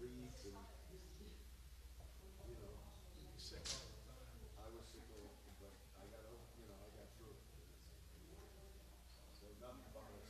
reeds and, you know. Oh, I was sick all the time, but I got, over- you know, I got through it. So nothing bothers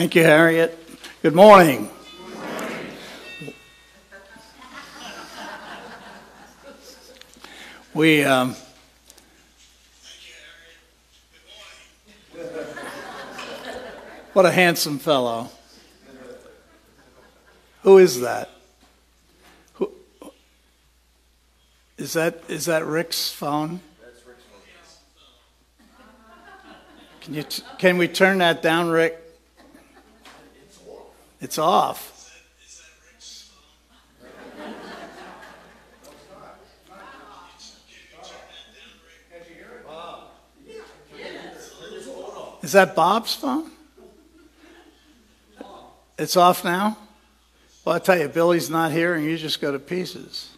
Thank you, Harriet. Good morning. We, um, what a handsome fellow. Who is that? Who, is that is that Rick's phone? Can you t- can we turn that down, Rick? It's off. Is that Bob's phone? It's off now? Well, I tell you, Billy's not here and you just go to pieces.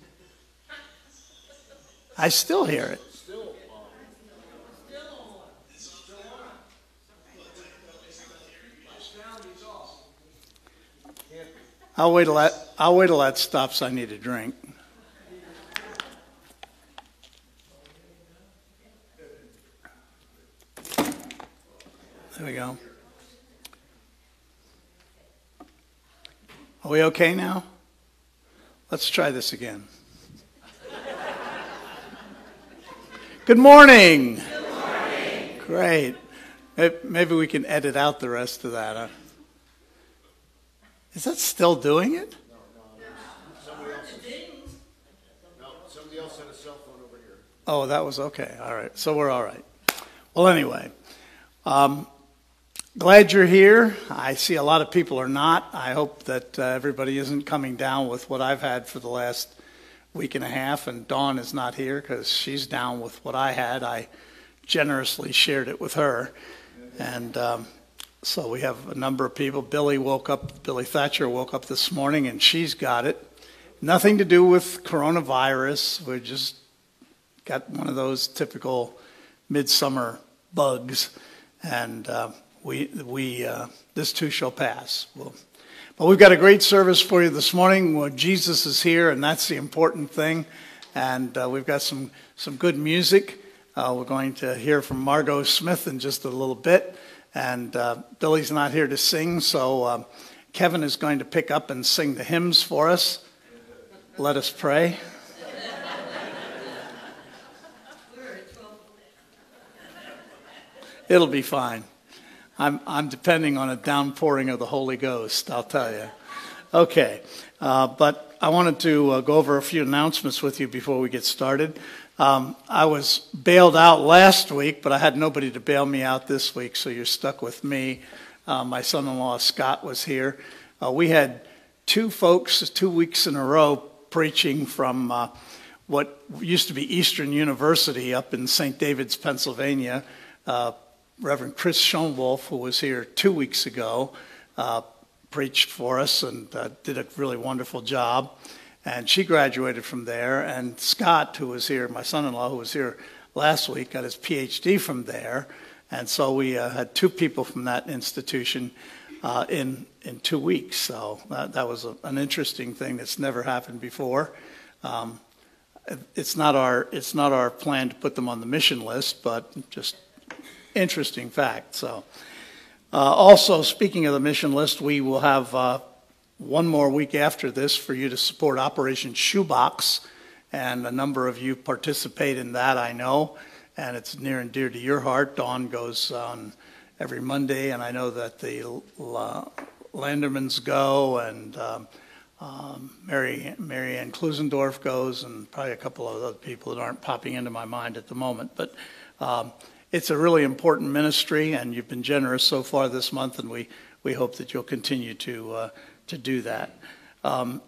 I still hear it. I'll wait till that, I'll wait till that stops. I need a drink. There we go. Are we okay now? Let's try this again. Good morning. Good morning. Great. Maybe we can edit out the rest of that. Huh? Is that still doing it? Oh, that was okay. All right. So we're all right. Well, anyway, um, glad you're here. I see a lot of people are not. I hope that uh, everybody isn't coming down with what I've had for the last week and a half, and Dawn is not here because she's down with what I had. I generously shared it with her. And um, so we have a number of people. Billy woke up, Billy Thatcher woke up this morning, and she's got it. Nothing to do with coronavirus. We're just got one of those typical midsummer bugs, and uh, we we uh, this too shall pass. Well, but we've got a great service for you this morning. Jesus is here, and that's the important thing. And uh, we've got some some good music. Uh, we're going to hear from Margot Smith in just a little bit, and uh, Billy's not here to sing, so uh, Kevin is going to pick up and sing the hymns for us. Let us pray. It'll be fine. I'm, I'm depending on a downpouring of the Holy Ghost, I'll tell you. Okay, uh, but I wanted to uh, go over a few announcements with you before we get started. Um, I was bailed out last week, but I had nobody to bail me out this week, so you're stuck with me. Uh, my son in law, Scott, was here. Uh, we had two folks, two weeks in a row, preaching from uh, what used to be Eastern University up in St. David's, Pennsylvania. Uh, Reverend Chris Schoenwolf, who was here two weeks ago, uh, preached for us and did a really wonderful job. And she graduated from there. And Scott, who was here, my son in law, who was here last week, got his PhD from there. And so we uh, had two people from that institution uh, in, in two weeks. So that, that was a, an interesting thing that's never happened before. Um, it's not our it's not our plan to put them on the mission list, but just interesting fact. So, uh, also speaking of the mission list, we will have uh, one more week after this for you to support Operation Shoebox, and a number of you participate in that. I know, and it's near and dear to your heart. Dawn goes on every Monday, and I know that the uh, Landermans go, and um, um, Mary Mary Ann Klusendorf goes, and probably a couple of other people that aren't popping into my mind at the moment. But um, it's a really important ministry, and you've been generous so far this month, and we, we hope that you'll continue to, uh, to do that. Um,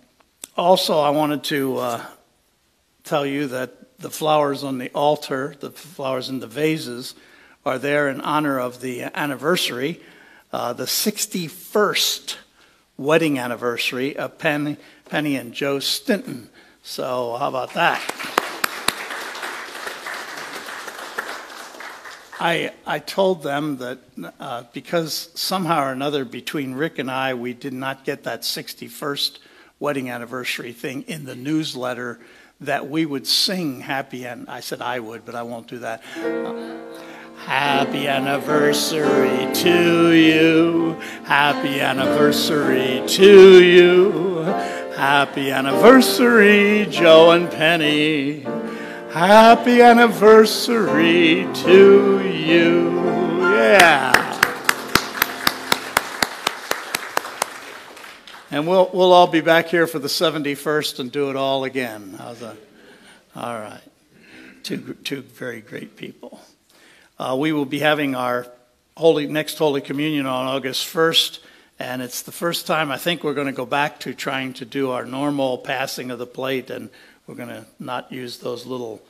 also, I wanted to uh, tell you that the flowers on the altar, the flowers in the vases, are there in honor of the anniversary, uh, the 61st wedding anniversary of Penny, Penny and Joe Stinton. So, how about that? I, I told them that uh, because somehow or another between Rick and I, we did not get that 61st wedding anniversary thing in the newsletter, that we would sing happy and I said I would, but I won't do that. Uh, happy anniversary to you. Happy anniversary to you. Happy anniversary, Joe and Penny. Happy anniversary to you. Yeah. And we'll, we'll all be back here for the 71st and do it all again. How's that? All right. Two, two very great people. Uh, we will be having our holy, next Holy Communion on August 1st. And it's the first time I think we're going to go back to trying to do our normal passing of the plate and we're going to not use those little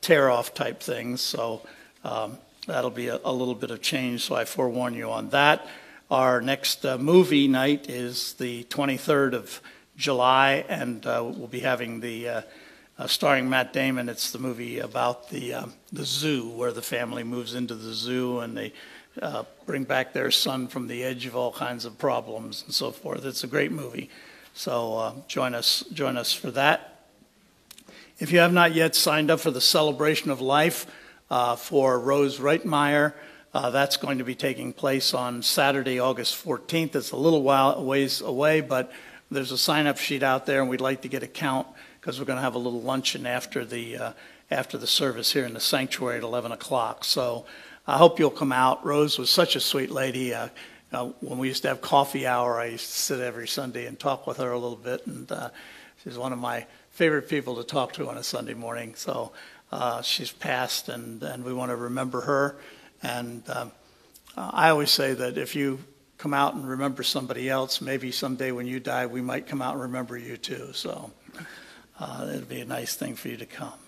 tear off type things. So um, that'll be a, a, little bit of change. So I forewarn you on that. Our next uh, movie night is the 23rd of July, and uh, we'll be having the uh, uh starring Matt Damon. It's the movie about the uh, the zoo where the family moves into the zoo and they uh, bring back their son from the edge of all kinds of problems and so forth. It's a great movie. So join us join us for that. If you have not yet signed up for the celebration of life uh, for Rose Reitmeyer, uh, that's going to be taking place on Saturday, August 14th. It's a little while ways away, but there's a sign-up sheet out there, and we'd like to get a count because we're going to have a little luncheon after the uh, after the service here in the sanctuary at 11 o'clock. So I hope you'll come out. Rose was such a sweet lady. Uh, uh, when we used to have coffee hour, I used to sit every Sunday and talk with her a little bit, and uh, she's one of my favorite people to talk to on a Sunday morning. So uh, she's passed, and, and we want to remember her. And um, I always say that if you come out and remember somebody else, maybe someday when you die, we might come out and remember you too. So uh, it'd be a nice thing for you to come.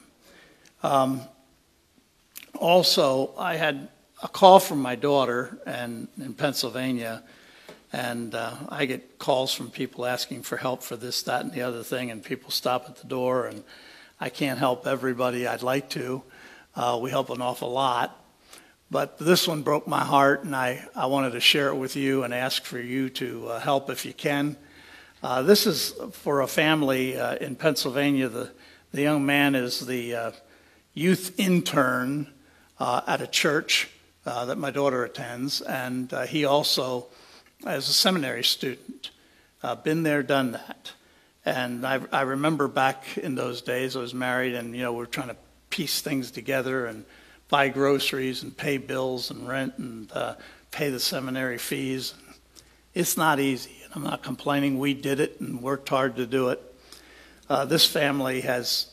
Um, also, I had a call from my daughter and in Pennsylvania and uh, I get calls from people asking for help for this, that, and the other thing, and people stop at the door. And I can't help everybody I'd like to. Uh, we help an awful lot. But this one broke my heart, and I, I wanted to share it with you and ask for you to uh, help if you can. Uh, this is for a family uh, in Pennsylvania. The, the young man is the uh, youth intern at a church that my daughter attends, and he also, as a seminary student, uh, been there, done that. And I, I remember back in those days, I was married, and you know we are trying to piece things together and buy groceries and pay bills and rent and uh, pay the seminary fees. It's not easy, and I'm not complaining. We did it and worked hard to do it. Uh, this family has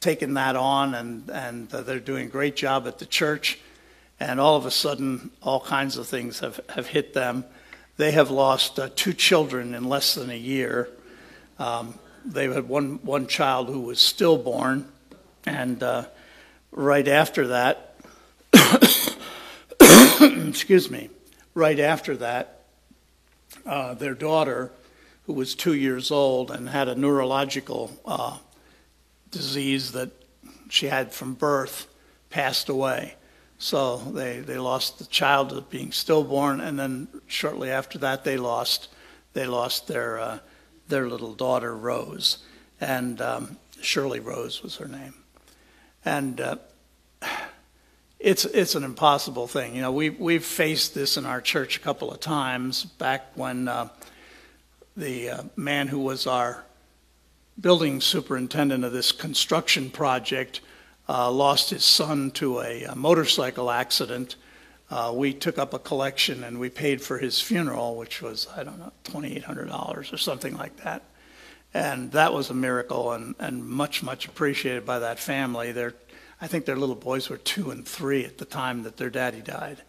taken that on, and and uh, they're doing a great job at the church. And all of a sudden, all kinds of things have, have hit them. They have lost uh, two children in less than a year. Um, they had one one child who was stillborn, and uh, right after that, excuse me, right after that, uh, their daughter, who was two years old and had a neurological uh, disease that she had from birth, passed away. So they, they lost the child of being stillborn, and then shortly after that, they lost they lost their uh, their little daughter Rose, and um, Shirley Rose was her name, and uh, it's it's an impossible thing. You know, we we've faced this in our church a couple of times back when uh, the uh, man who was our building superintendent of this construction project uh, lost his son to a, a motorcycle accident. Uh, we took up a collection and we paid for his funeral, which was I don't know twenty eight hundred dollars or something like that, and that was a miracle and and much much appreciated by that family. They're I think their little boys were two and three at the time that their daddy died.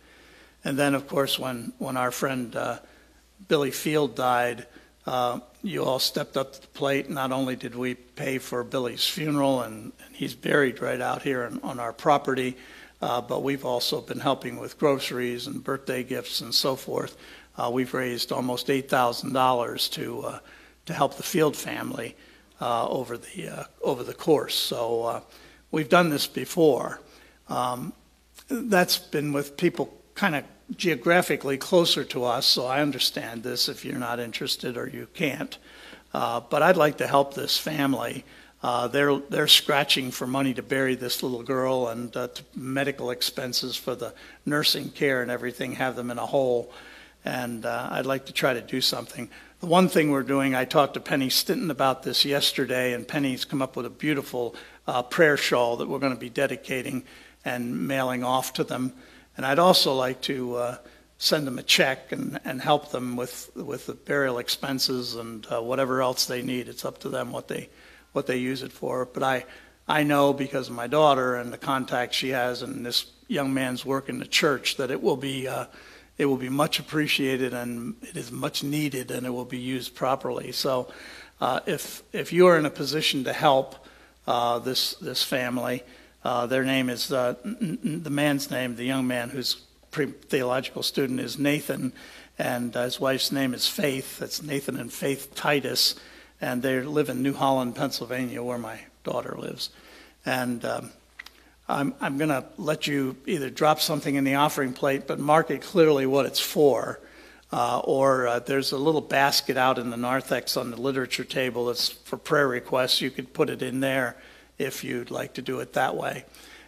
And then, of course, when, when our friend uh, Billy Field died, uh, you all stepped up to the plate. Not only did we pay for Billy's funeral, and, and he's buried right out here on, on our property, uh, but we've also been helping with groceries and birthday gifts and so forth. Uh, we've raised almost $8,000 to, uh, to help the Field family uh, over, the, over the course. So We've done this before. Um, that's been with people kind of geographically closer to us, so I understand this if you're not interested or you can't. Uh, but I'd like to help this family. Uh, they're they're scratching for money to bury this little girl and uh, medical expenses for the nursing care and everything. Have them in a hole, and uh, I'd like to try to do something. The one thing we're doing, I talked to Penny Stinton about this yesterday, and Penny's come up with a beautiful uh, prayer shawl that we're going to be dedicating and mailing off to them. And I'd also like to uh, send them a check and, and help them with with the burial expenses and uh, whatever else they need. It's up to them what they what they use it for. But I I know because of my daughter and the contact she has and this young man's work in the church that it will be uh, it will be much appreciated and it is much needed and it will be used properly. So uh, if if you are in a position to help uh, this this family. Uh, their name is uh, the man's name, the young man who's pre theological student is Nathan, and uh, his wife's name is Faith. That's Nathan and Faith Titus, and they live in New Holland, Pennsylvania, where my daughter lives. And um, I'm I'm going to let you either drop something in the offering plate, but mark it clearly what it's for. Uh, or uh, there's a little basket out in the narthex on the literature table that's for prayer requests. You could put it in there if you'd like to do it that way.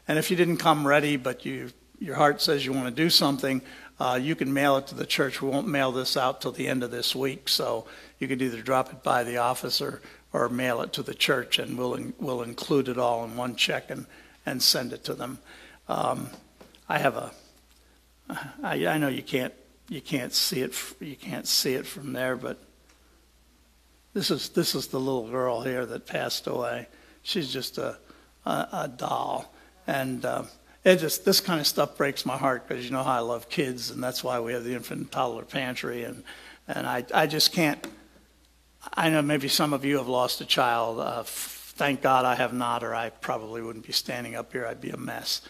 And if you didn't come ready, but you your heart says you want to do something, uh, you can mail it to the church. We won't mail this out till the end of this week, so you can either drop it by the office or, or mail it to the church, and we'll in, we'll include it all in one check and and send it to them. Um, I have a. I, I know you can't you can't see it you can't see it from there, but this is this is the little girl here that passed away. She's just a a, a doll, and uh, it just this kind of stuff breaks my heart because you know how I love kids, and that's why we have the infant and toddler pantry, and and I I just can't. I know maybe some of you have lost a child. Uh, thank God I have not, or I probably wouldn't be standing up here. I'd be a mess.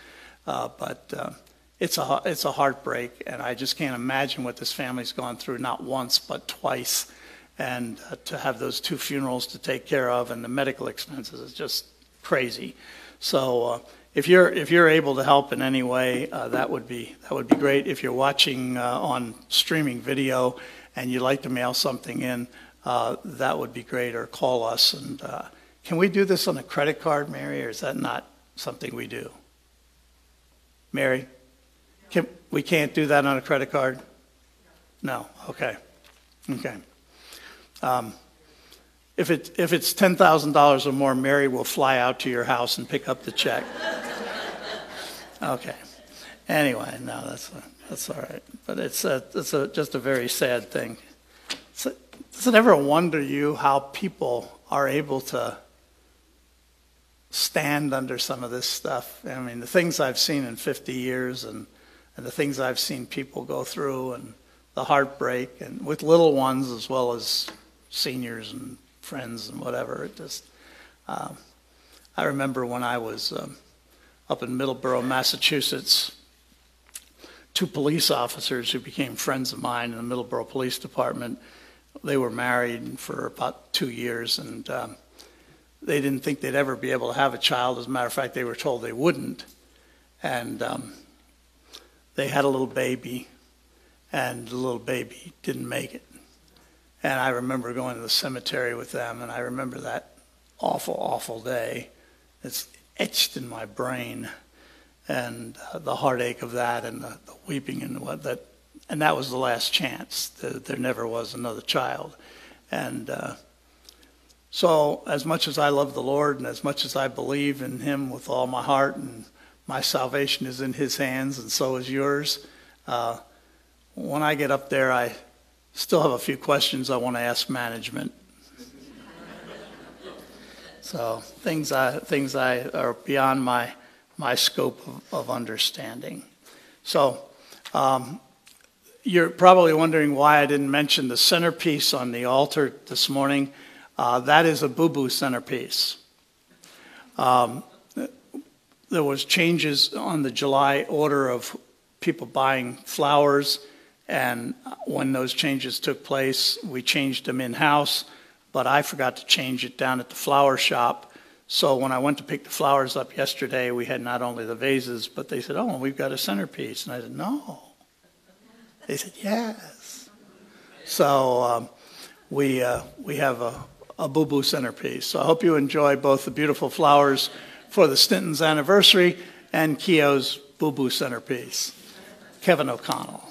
Uh, but uh, it's a it's a heartbreak, and I just can't imagine what this family's gone through not once but twice, and uh, to have those two funerals to take care of and the medical expenses is just crazy. So uh, if you're if you're able to help in any way, uh, that would be that would be great. If you're watching uh, on streaming video and you'd like to mail something in, uh, that would be great. Or call us. And uh, can we do this on a credit card, Mary, or is that not something we do? Mary, can, we can't do that on a credit card. No. Okay. Okay. Um, if it if it's ten thousand dollars or more, Mary will fly out to your house and pick up the check. Okay. Anyway, no, that's that's all right. But it's a, it's a, just a very sad thing. Does it ever wonder you how people are able to stand under some of this stuff? I mean, the things I've seen in 50 years and, and the things I've seen people go through and the heartbreak and with little ones as well as seniors and friends and whatever. It just, um, I remember when I was um, up in Middleborough, Massachusetts, two police officers who became friends of mine in the Middleborough Police Department. They were married for about two years, and um, they didn't think they'd ever be able to have a child. As a matter of fact, they were told they wouldn't. And um, they had a little baby, and the little baby didn't make it. And I remember going to the cemetery with them, and I remember that awful, awful day. It's etched in my brain, and uh, the heartache of that, and the, the weeping, and what that, and that was the last chance. There, there never was another child, and uh, so as much as I love the Lord, and as much as I believe in Him with all my heart, and my salvation is in His hands, and so is yours. Uh, when I get up there, I still have a few questions I want to ask management. so things I things I are beyond my my scope of, of understanding. So um, you're probably wondering why I didn't mention the centerpiece on the altar this morning. Uh, that is a boo-boo centerpiece. Um, there was changes on the July order of people buying flowers and when those changes took place, we changed them in house, but I forgot to change it down at the flower shop. So when I went to pick the flowers up yesterday, we had not only the vases, but they said, Oh, we've got a centerpiece. And I said, No. They said, Yes. So um, we, uh, we have a, a boo boo centerpiece. So I hope you enjoy both the beautiful flowers for the Stinton's anniversary and Keogh's boo boo centerpiece. Kevin O'Connell.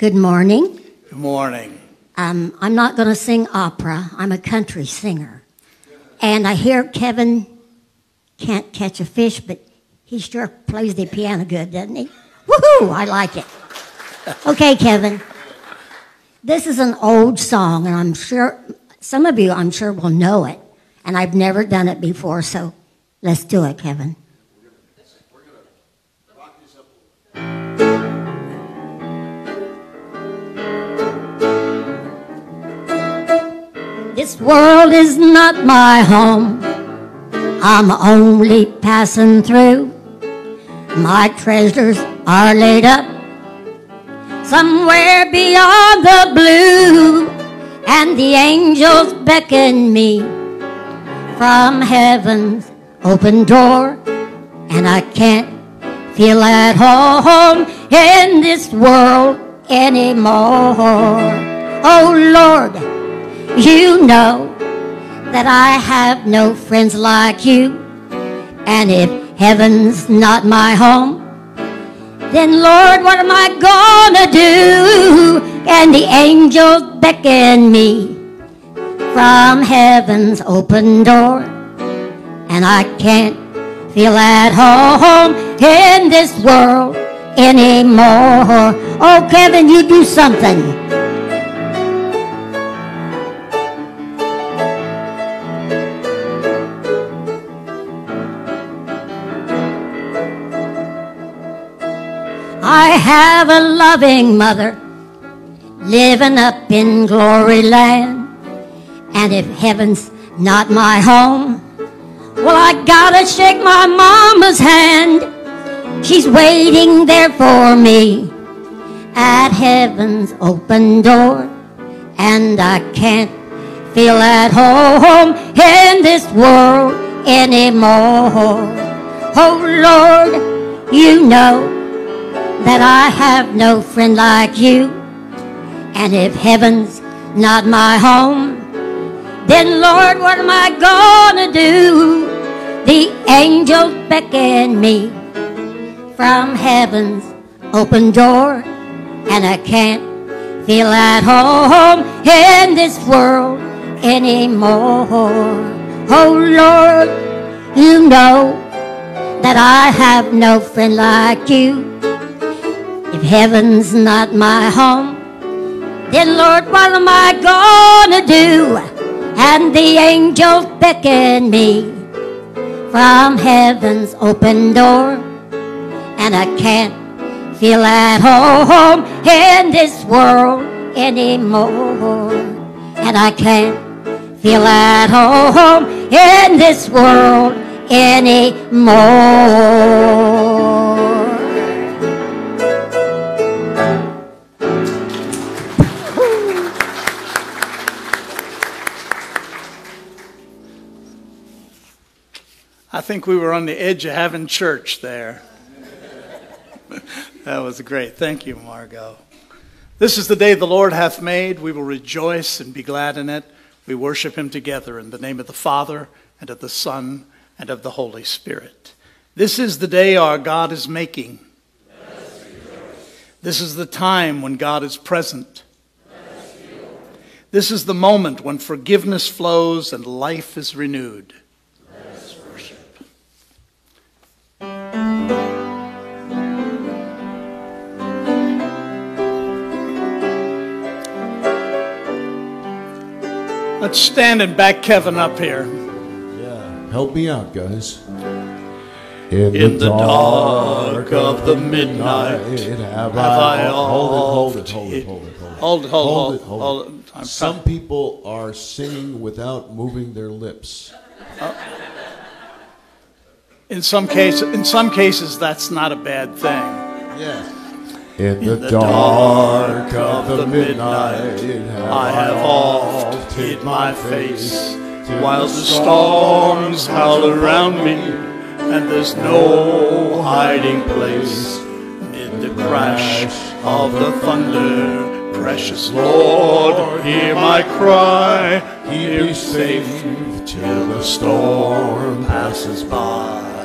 Good morning. Good morning. Um, I'm not going to sing opera. I'm a country singer. And I hear Kevin can't catch a fish, but he sure plays the piano good, doesn't he? Woohoo! I like it. Okay, Kevin. This is an old song, and I'm sure some of you, I'm sure, will know it. And I've never done it before, so let's do it, Kevin. This world is not my home. I'm only passing through. My treasures are laid up somewhere beyond the blue, and the angels beckon me from heaven's open door, and I can't feel at home in this world anymore. Oh Lord, you know that I have no friends like you, and if heaven's not my home, then Lord, what am I gonna do? And the angels beckon me from heaven's open door, and I can't feel at home in this world anymore. Oh, Kevin, you do something. Have a loving mother living up in glory land. And if heaven's not my home, well, I gotta shake my mama's hand. She's waiting there for me at heaven's open door. And I can't feel at home in this world anymore. Oh Lord, you know that I have no friend like you. And if heaven's not my home, then Lord, what am I gonna do? The angels beckon me from heaven's open door, and I can't feel at home in this world anymore. Oh Lord, you know that I have no friend like you. If heaven's not my home, then Lord, what am I gonna do? And the angels beckon me from heaven's open door, and I can't feel at home in this world anymore. And I can't feel at home in this world anymore. Think we were on the edge of having church there. that was great. Thank you, Margot. This is the day the Lord hath made. We will rejoice and be glad in it. We worship him together in the name of the Father, and of the Son, and of the Holy Spirit. This is the day our God is making. This is the time when God is present. This is the moment when forgiveness flows and life is renewed. Let's stand and back Kevin up here. Yeah, help me out, guys. In the dark of the midnight, have, have I hold it, hold it, hold it, hold it, hold it. Hold it, hold, Hold hold, it, hold hold it. it. Some people are singing without moving their lips. Uh, in some cases, in some cases, that's not a bad thing. Yeah. In the, the dark dark of the midnight, I have oft hid my face while the storms howl around me, and there's no hiding place. Amid the crash of the thunder, precious Lord, hear my cry. Keep me safe till the storm passes by.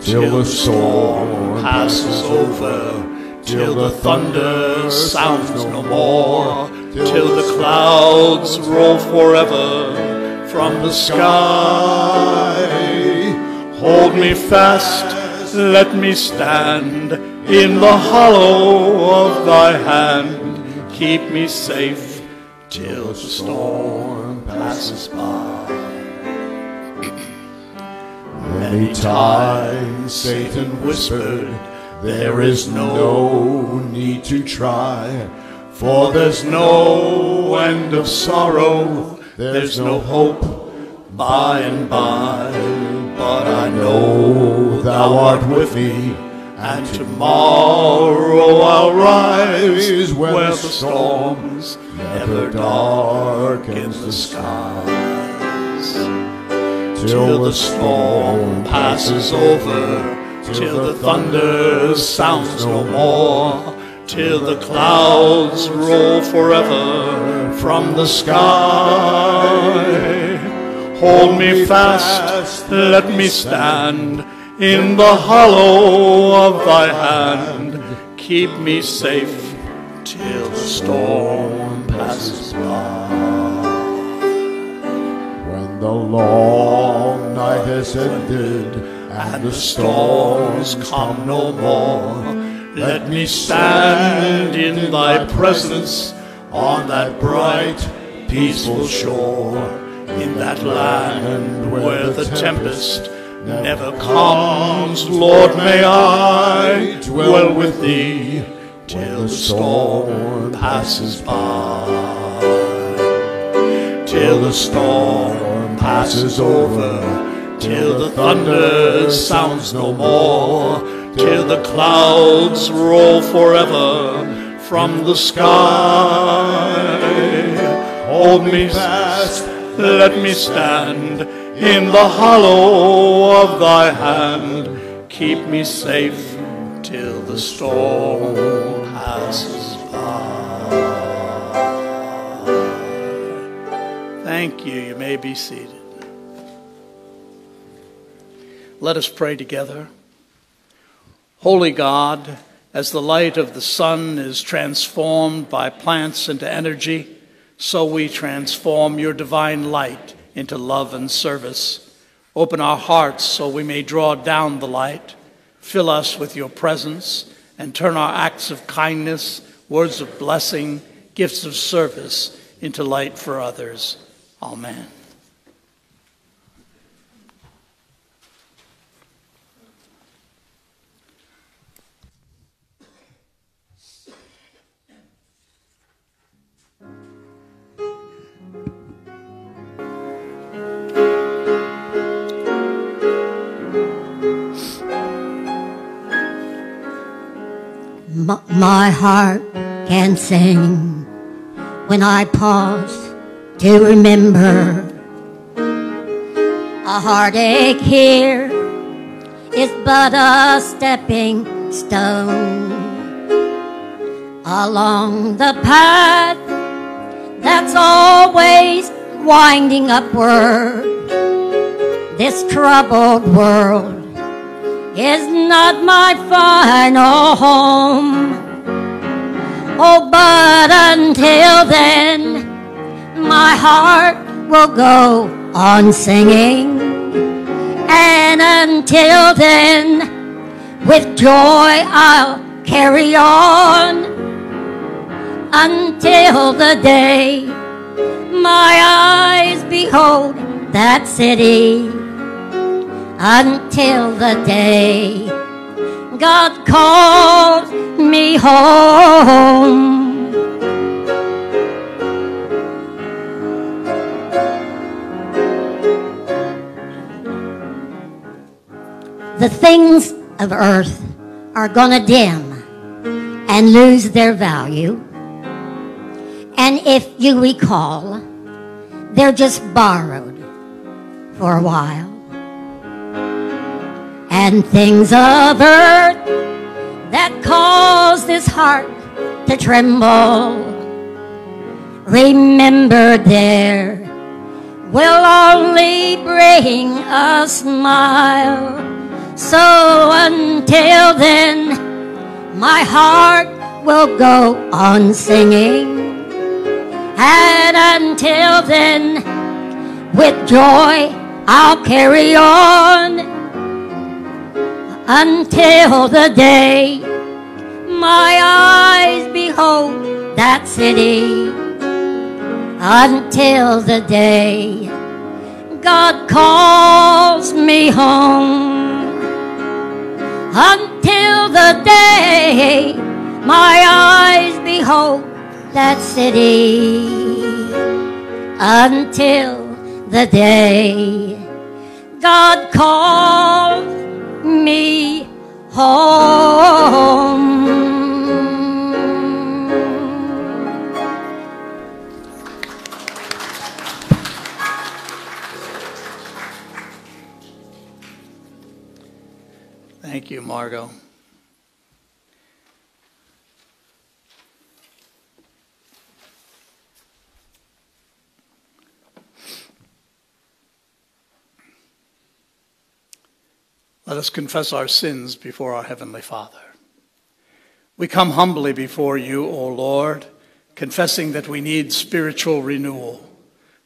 Till the storm passes over, till the thunder sounds no more, till the clouds roll forever from the sky. Hold me fast, let me stand in the hollow of thy hand. Keep me safe till the storm passes by. Many times Satan whispered, There is no need to try, for there's no end of sorrow, there's no hope by and by. But I know thou art with me, and tomorrow I'll rise where the storms never darkens the skies till the storm passes over, till the thunder sounds no more, till the clouds roll forever from the sky. Hold me fast, let me stand in the hollow of thy hand. Keep me safe till the storm passes by. The long night has ended and the storms come no more, let me stand in thy presence on that bright, peaceful shore, in that land where the tempest never comes. Lord, may I dwell with thee till the storm passes by till the storm passes over, till the thunder sounds no more, till the clouds roll forever from the sky. Hold me fast, let me stand in the hollow of thy hand. Keep me safe till the storm passes by. Thank you. You may be seated. Let us pray together. Holy God, as the light of the sun is transformed by plants into energy, so we transform your divine light into love and service. Open our hearts so we may draw down the light. Fill us with your presence and turn our acts of kindness, words of blessing, gifts of service into light for others. Amen. My heart can sing when I pause to remember. A heartache here is but a stepping stone along the path that's always winding upward. This troubled world is not my final home. Oh, but until then, my heart will go on singing. And until then, with joy I'll carry on until the day my eyes behold that city. Until the day God calls me home. The things of earth are gonna dim and lose their value. And if you recall, they're just borrowed for a while. And things of earth that cause this heart to tremble, remember there will only bring a smile. So until then, my heart will go on singing. And until then, with joy I'll carry on until the day my eyes behold that city. Until the day God calls me home. Until the day my eyes behold that city. Until the day God calls me home. Thank you, Margot. Let us confess our sins before our Heavenly Father. We come humbly before you, O Lord, confessing that we need spiritual renewal.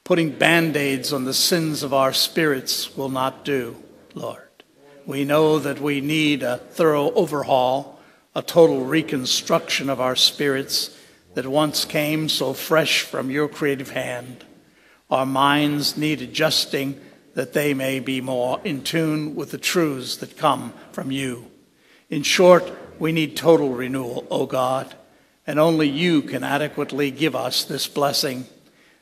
Putting band aids on the sins of our spirits will not do, Lord. We know that we need a thorough overhaul, a total reconstruction of our spirits that once came so fresh from your creative hand. Our minds need adjusting that they may be more in tune with the truths that come from you. In short, we need total renewal, O God, and only you can adequately give us this blessing.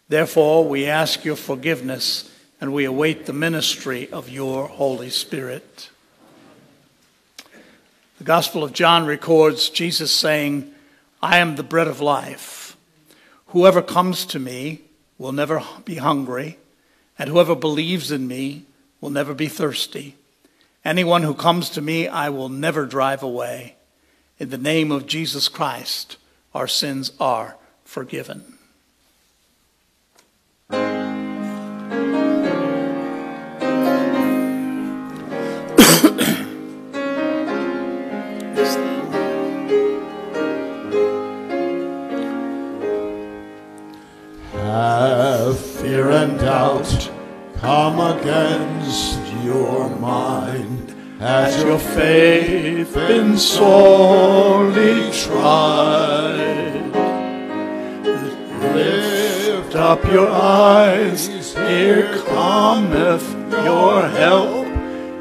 Therefore, we ask your forgiveness and we await the ministry of your Holy Spirit. The Gospel of John records Jesus saying, I am the bread of life. Whoever comes to me will never be hungry, and whoever believes in me will never be thirsty. Anyone who comes to me, I will never drive away. In the name of Jesus Christ, our sins are forgiven. Doubt come against your mind. Has your faith been sorely tried? Lift up your eyes, here cometh your help.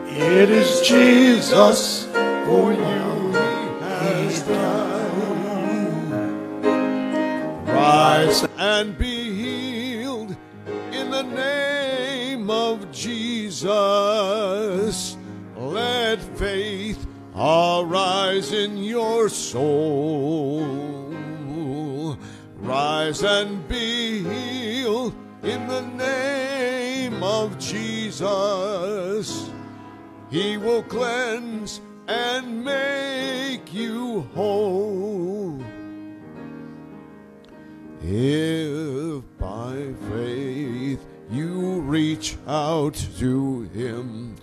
It is Jesus for you has done. Rise and be healed name of Jesus. Let faith arise in your soul. Rise and be healed in the name of Jesus. He will cleanse and make you whole. If by faith you reach out to him,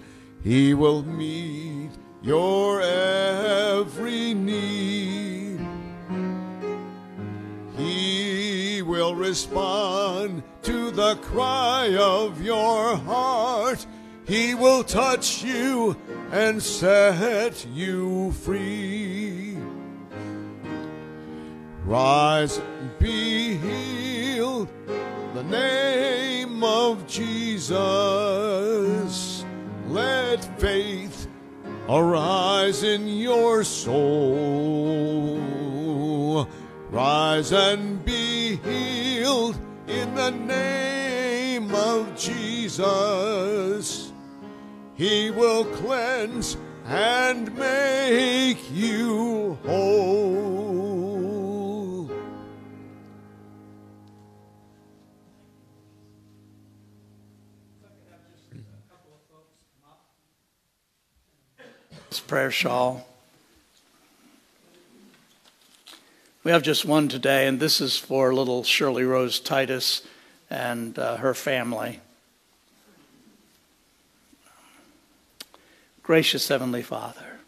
he will meet your every need. He will respond to the cry of your heart. He will touch you and set you free. Rise be healed. The name of Jesus. Let faith arise in your soul. Rise and be healed in the name of Jesus. He will cleanse and make you whole. This prayer shawl. We have just one today, and this is for little Shirley Rose Titus and uh, her family. Gracious Heavenly Father,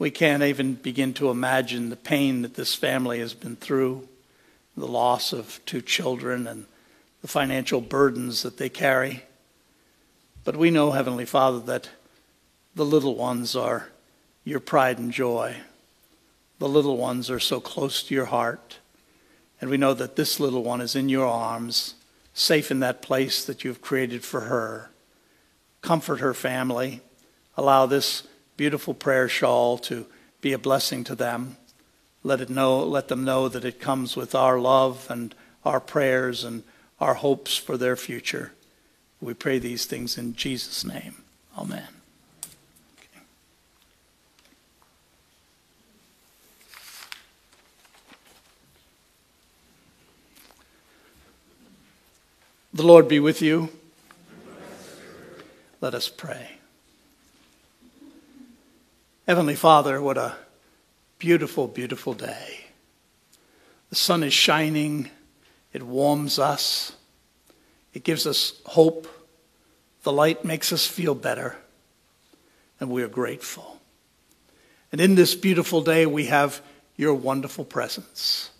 We can't even begin to imagine the pain that this family has been through, the loss of two children, and the financial burdens that they carry. But we know, Heavenly Father, that the little ones are your pride and joy. The little ones are so close to your heart. And we know that this little one is in your arms, safe in that place that you've created for her. Comfort her family. Allow this beautiful prayer shawl to be a blessing to them. Let it know, let them know that it comes with our love and our prayers and our hopes for their future. We pray these things in Jesus' name. Amen. The Lord be with you. Let us pray. Heavenly Father, what a beautiful, beautiful day. The sun is shining, it warms us, it gives us hope. The light makes us feel better, and we are grateful. And in this beautiful day, we have your wonderful presence.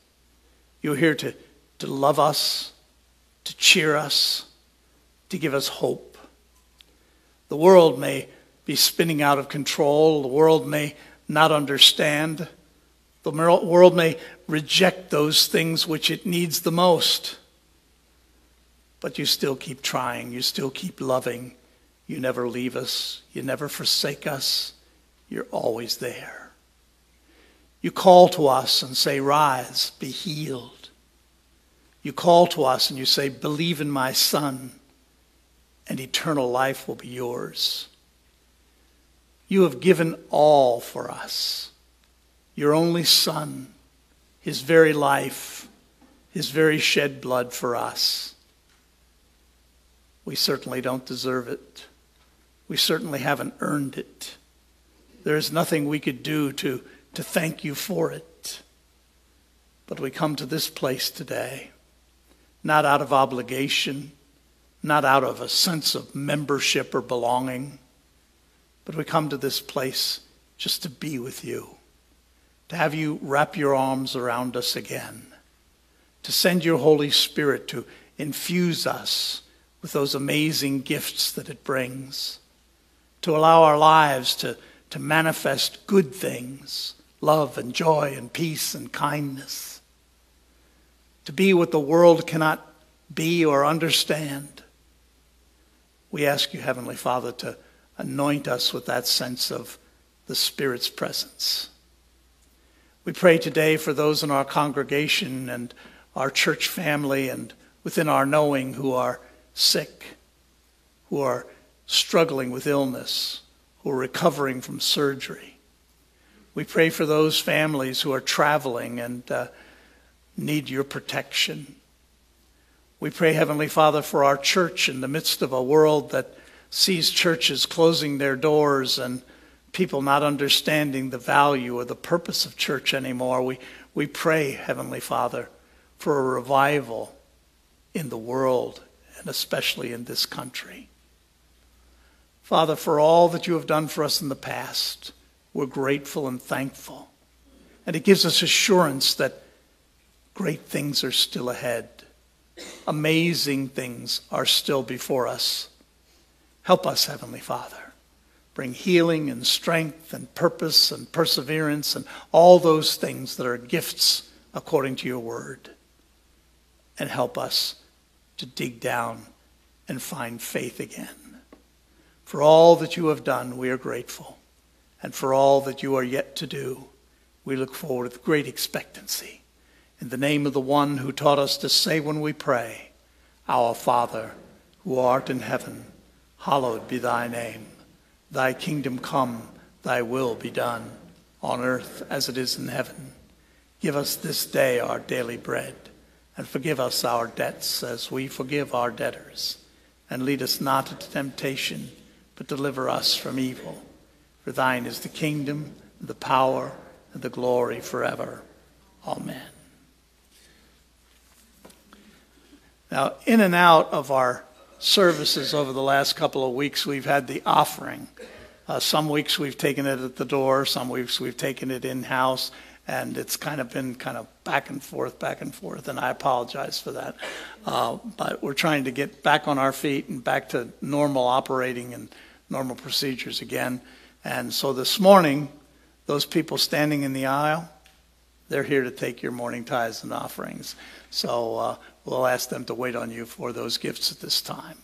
You're here to, to love us to cheer us, to give us hope. The world may be spinning out of control. The world may not understand. The world may reject those things which it needs the most. But you still keep trying. You still keep loving. You never leave us. You never forsake us. You're always there. You call to us and say, Rise, be healed. You call to us and you say, Believe in my Son, and eternal life will be yours. You have given all for us your only Son, his very life, his very shed blood for us. We certainly don't deserve it. We certainly haven't earned it. There is nothing we could do to, to thank you for it. But we come to this place today not out of obligation, not out of a sense of membership or belonging, but we come to this place just to be with you, to have you wrap your arms around us again, to send your Holy Spirit to infuse us with those amazing gifts that it brings, to allow our lives to, to manifest good things, love and joy and peace and kindness to be what the world cannot be or understand. We ask you, Heavenly Father, to anoint us with that sense of the Spirit's presence. We pray today for those in our congregation and our church family and within our knowing who are sick, who are struggling with illness, who are recovering from surgery. We pray for those families who are traveling and uh, need your protection. We pray, Heavenly Father, for our church in the midst of a world that sees churches closing their doors and people not understanding the value or the purpose of church anymore. We, we pray, Heavenly Father, for a revival in the world and especially in this country. Father, for all that you have done for us in the past, we're grateful and thankful. And it gives us assurance that Great things are still ahead. Amazing things are still before us. Help us, Heavenly Father. Bring healing and strength and purpose and perseverance and all those things that are gifts according to your word. And help us to dig down and find faith again. For all that you have done, we are grateful. And for all that you are yet to do, we look forward with great expectancy. In the name of the one who taught us to say when we pray, Our Father, who art in heaven, hallowed be thy name. Thy kingdom come, thy will be done, on earth as it is in heaven. Give us this day our daily bread, and forgive us our debts as we forgive our debtors. And lead us not into temptation, but deliver us from evil. For thine is the kingdom, the power, and the glory forever. Amen. Now, in and out of our services over the last couple of weeks, we've had the offering. Uh, some weeks we've taken it at the door, some weeks we've taken it in-house, and it's kind of been kind of back and forth, back and forth, and I apologize for that. Uh, But we're trying to get back on our feet and back to normal operating and normal procedures again. And so this morning, those people standing in the aisle, they're here to take your morning tithes and offerings. So uh, we'll ask them to wait on you for those gifts at this time.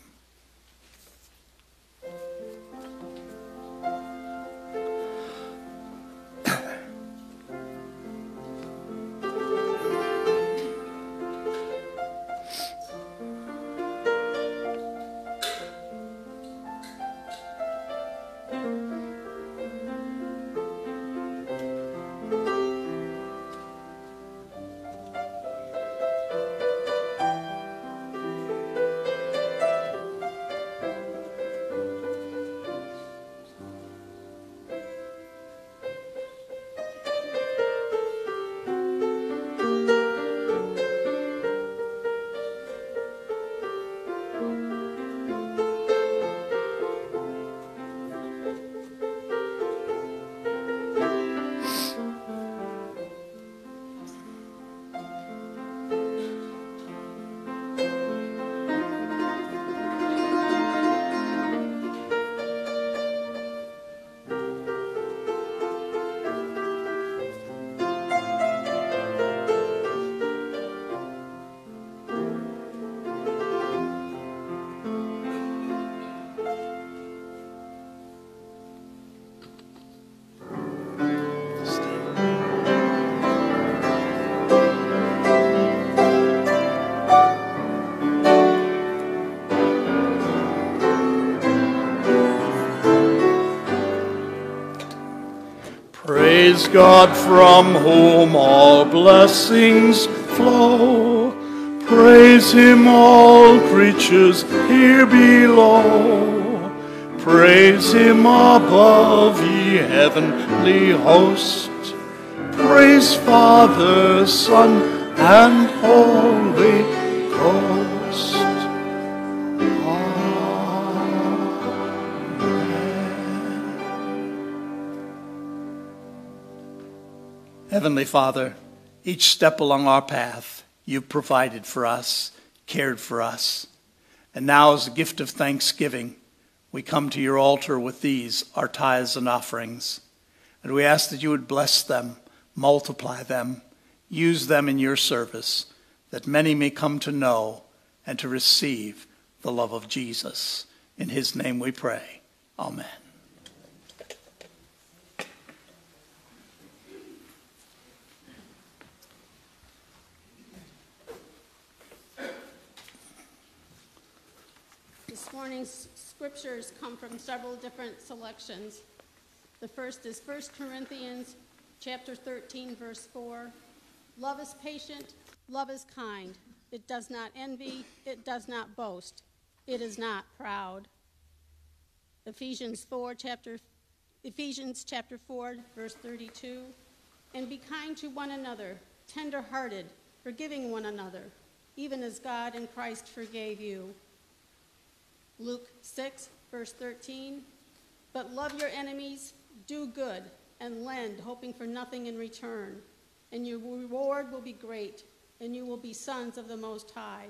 Praise God from whom all blessings flow. Praise Him, all creatures here below. Praise Him above, ye heavenly host. Praise Father, Son, and Holy Father, each step along our path, you've provided for us, cared for us. And now, as a gift of thanksgiving, we come to your altar with these, our tithes and offerings. And we ask that you would bless them, multiply them, use them in your service, that many may come to know and to receive the love of Jesus. In his name we pray. Amen. This morning's scriptures come from several different selections. The first is 1 Corinthians chapter 13 verse 4. Love is patient, love is kind. It does not envy, it does not boast. It is not proud. Ephesians 4 chapter Ephesians chapter 4 verse 32. And be kind to one another, tender-hearted, forgiving one another, even as God in Christ forgave you. Luke 6, verse 13. But love your enemies, do good, and lend, hoping for nothing in return. And your reward will be great, and you will be sons of the Most High.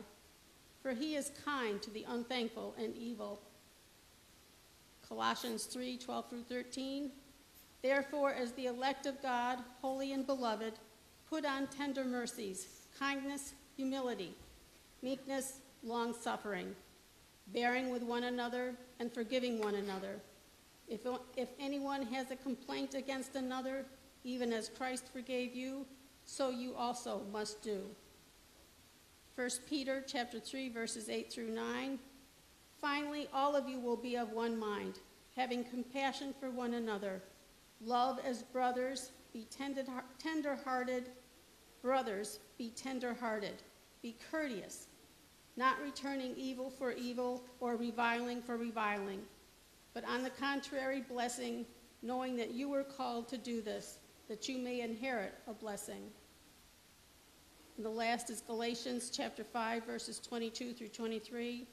For he is kind to the unthankful and evil. Colossians 3, 12 through 13. Therefore, as the elect of God, holy and beloved, put on tender mercies, kindness, humility, meekness, long suffering bearing with one another and forgiving one another. If, if anyone has a complaint against another, even as Christ forgave you, so you also must do. 1 Peter chapter 3 verses 8 through 9. Finally, all of you will be of one mind, having compassion for one another. Love as brothers, be tender-hearted. Brothers, be tender-hearted. Be courteous not returning evil for evil or reviling for reviling, but on the contrary, blessing, knowing that you were called to do this, that you may inherit a blessing. And the last is Galatians chapter 5, verses 22 through 23.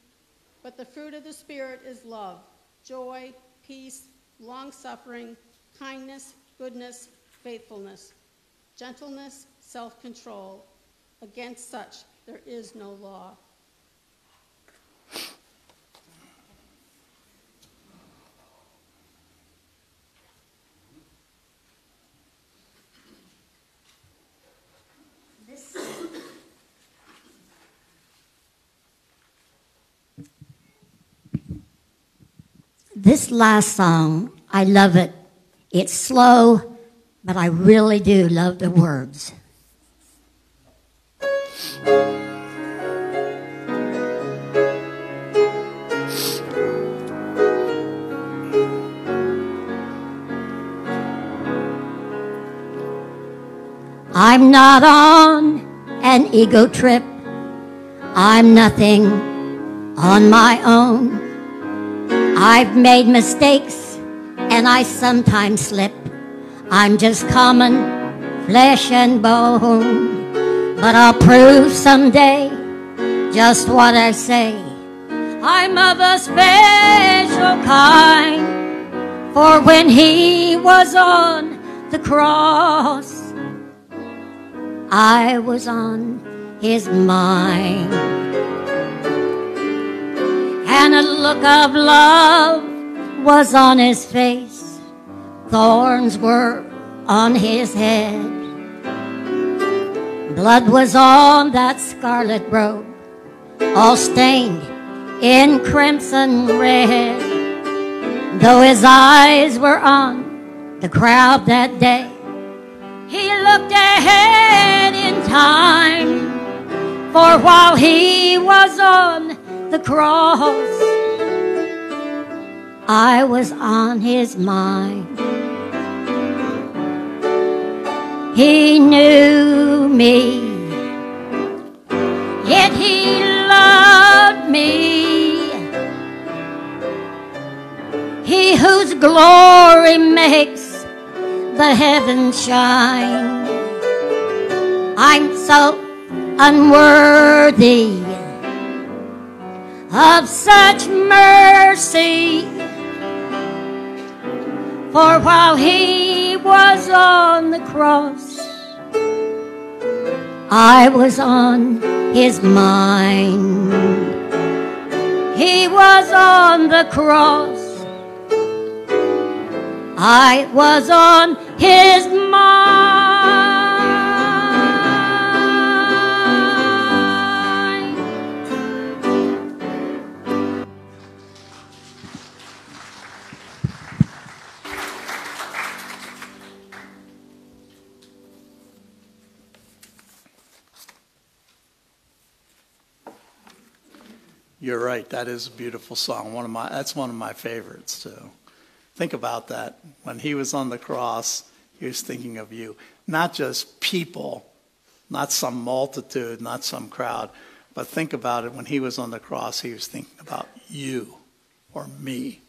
But the fruit of the Spirit is love, joy, peace, long suffering, kindness, goodness, faithfulness, gentleness, self control. Against such there is no law. This last song, I love it. It's slow, but I really do love the words. I'm not on an ego trip. I'm nothing on my own. I've made mistakes and I sometimes slip. I'm just common flesh and bone. But I'll prove someday just what I say. I'm of a special kind. For when he was on the cross, I was on his mind. A look of love was on his face. Thorns were on his head. Blood was on that scarlet robe, all stained in crimson red. Though his eyes were on the crowd that day, he looked ahead in time. For while he was on the cross, I was on his mind. He knew me, yet he loved me. He whose glory makes the heavens shine. I'm so unworthy of such mercy. For while he was on the cross, I was on his mind. He was on the cross. I was on his mind. You're right. That is a beautiful song. One of my that's one of my favorites too. Think about that. When he was on the cross, he was thinking of you, not just people, not some multitude, not some crowd, but think about it. When he was on the cross, he was thinking about you or me.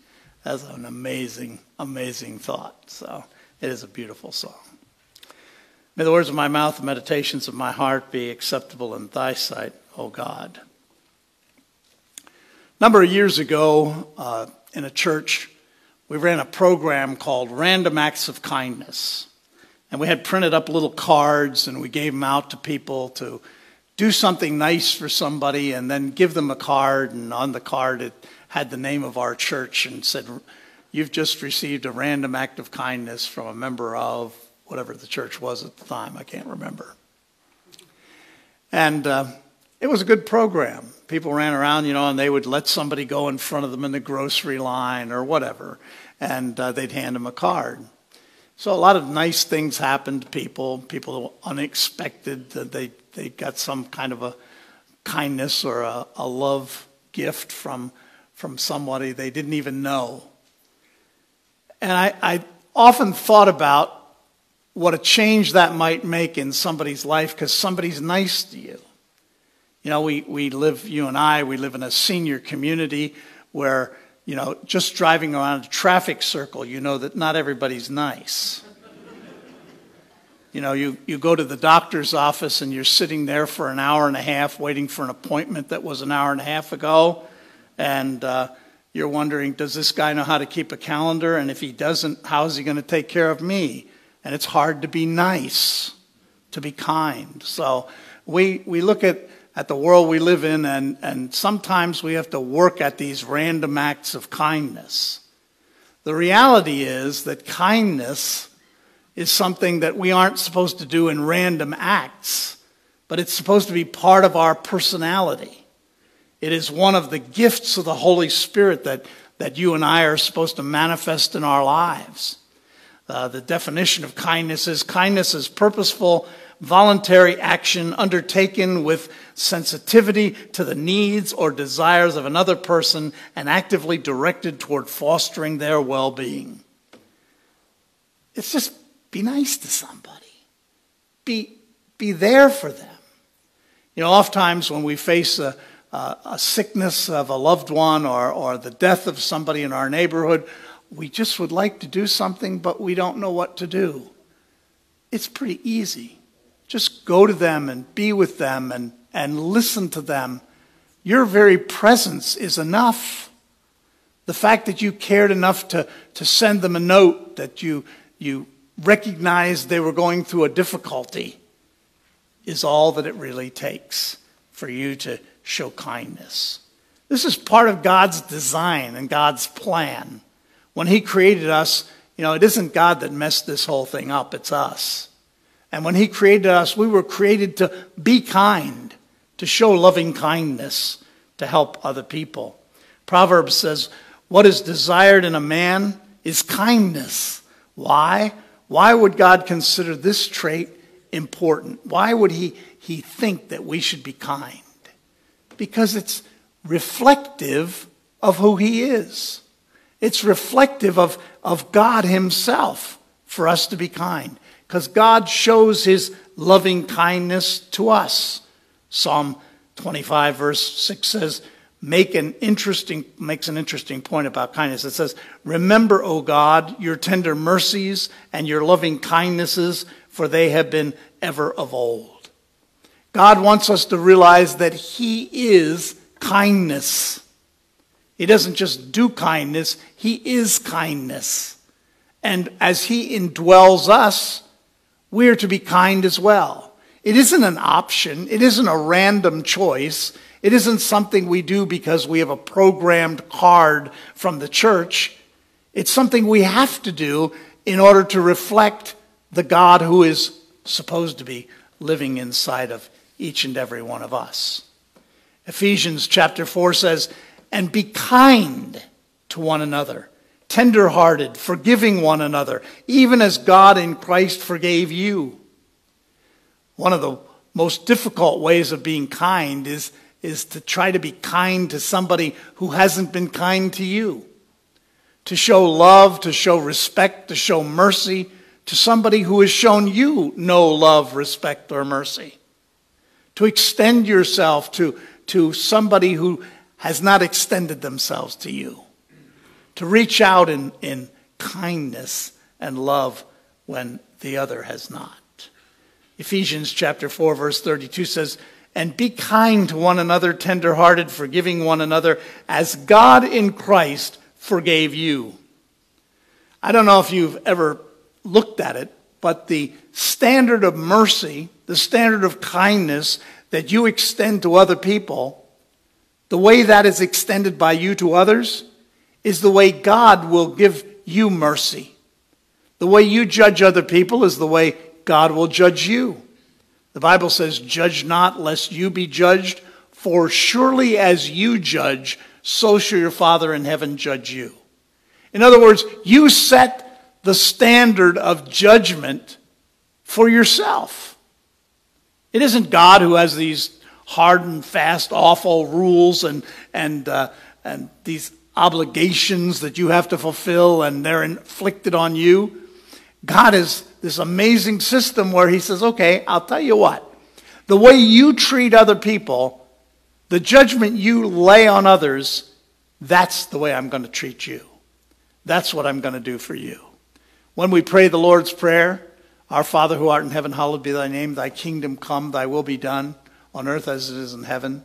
That's an amazing, amazing thought. So it is a beautiful song. May the words of my mouth and meditations of my heart be acceptable in thy sight, O God. Number of years ago, uh, in a church, we ran a program called Random Acts of Kindness. And we had printed up little cards and we gave them out to people to do something nice for somebody and then give them a card. And on the card, it had the name of our church and said, You've just received a random act of kindness from a member of whatever the church was at the time. I can't remember. And uh, it was a good program. People ran around, you know, and they would let somebody go in front of them in the grocery line or whatever, and uh, they'd hand them a card. So a lot of nice things happened to people. People unexpected that they they got some kind of a kindness or a, a love gift from from somebody they didn't even know. And I, I often thought about what a change that might make in somebody's life because somebody's nice to you. You know, we, we live, you and I, we live in a senior community where, you know, just driving around a traffic circle, you know that not everybody's nice. You know, you, you go to the doctor's office and you're sitting there for an hour and a half waiting for an appointment that was an hour and a half ago. And, uh, you're wondering, does this guy know how to keep a calendar? And if he doesn't, how is he going to take care of me? And it's hard to be nice, to be kind. So we, we look at, at the world we live in, and, and sometimes we have to work at these random acts of kindness. The reality is that kindness is something that we aren't supposed to do in random acts, but it's supposed to be part of our personality. It is one of the gifts of the Holy Spirit that, that you and I are supposed to manifest in our lives. Uh, the definition of kindness is kindness is purposeful, voluntary action undertaken with sensitivity to the needs or desires of another person and actively directed toward fostering their well being. It's just be nice to somebody, be, be there for them. You know, oftentimes when we face a, uh, a sickness of a loved one or, or the death of somebody in our neighborhood, we just would like to do something, but we don't know what to do. It's pretty easy. Just go to them and be with them and, and listen to them. Your very presence is enough. The fact that you cared enough to, to send them a note, that you, you recognized they were going through a difficulty, is all that it really takes for you to show kindness. This is part of God's design and God's plan. When He created us, you know, it isn't God that messed this whole thing up, it's us. And when He created us, we were created to be kind, to show loving kindness, to help other people. Proverbs says, What is desired in a man is kindness. Why? Why would God consider this trait important? Why would He, he think that we should be kind? because it's reflective of who He is. It's reflective of, of God Himself for us to be kind, because God shows His loving kindness to us. Psalm 25, verse 6 says, Make an interesting, makes an interesting point about kindness. It says, Remember, O God, your tender mercies and your loving kindnesses, for they have been ever of old. God wants us to realize that He is kindness. He doesn't just do kindness, He is kindness. And as He indwells us, we are to be kind as well. It isn't an option, it isn't a random choice, it isn't something we do because we have a programmed card from the church. It's something we have to do in order to reflect the God who is supposed to be living inside of each and every one of us. Ephesians chapter 4 says, And be kind to one another, tenderhearted, forgiving one another, even as God in Christ forgave you. One of the most difficult ways of being kind is, is to try to be kind to somebody who hasn't been kind to you. To show love, to show respect, to show mercy to somebody who has shown you no love, respect, or mercy to extend yourself to, to somebody who has not extended themselves to you, to reach out in, in kindness and love when the other has not. Ephesians chapter 4 verse 32 says, and be kind to one another, tenderhearted, forgiving one another, as God in Christ forgave you. I don't know if you've ever looked at it, but the standard of mercy, the standard of kindness that you extend to other people, the way that is extended by you to others is the way God will give you mercy. The way you judge other people is the way God will judge you. The Bible says, Judge not, lest you be judged, for surely as you judge, so shall your Father in heaven judge you. In other words, you set the standard of judgment for yourself. It isn't God who has these hard and fast, awful rules and, and, uh, and these obligations that you have to fulfill and they're inflicted on you. God is this amazing system where He says, okay, I'll tell you what. The way you treat other people, the judgment you lay on others, that's the way I'm going to treat you. That's what I'm going to do for you. When we pray the Lord's Prayer, Our Father who art in heaven, hallowed be thy name, thy kingdom come, thy will be done on earth as it is in heaven.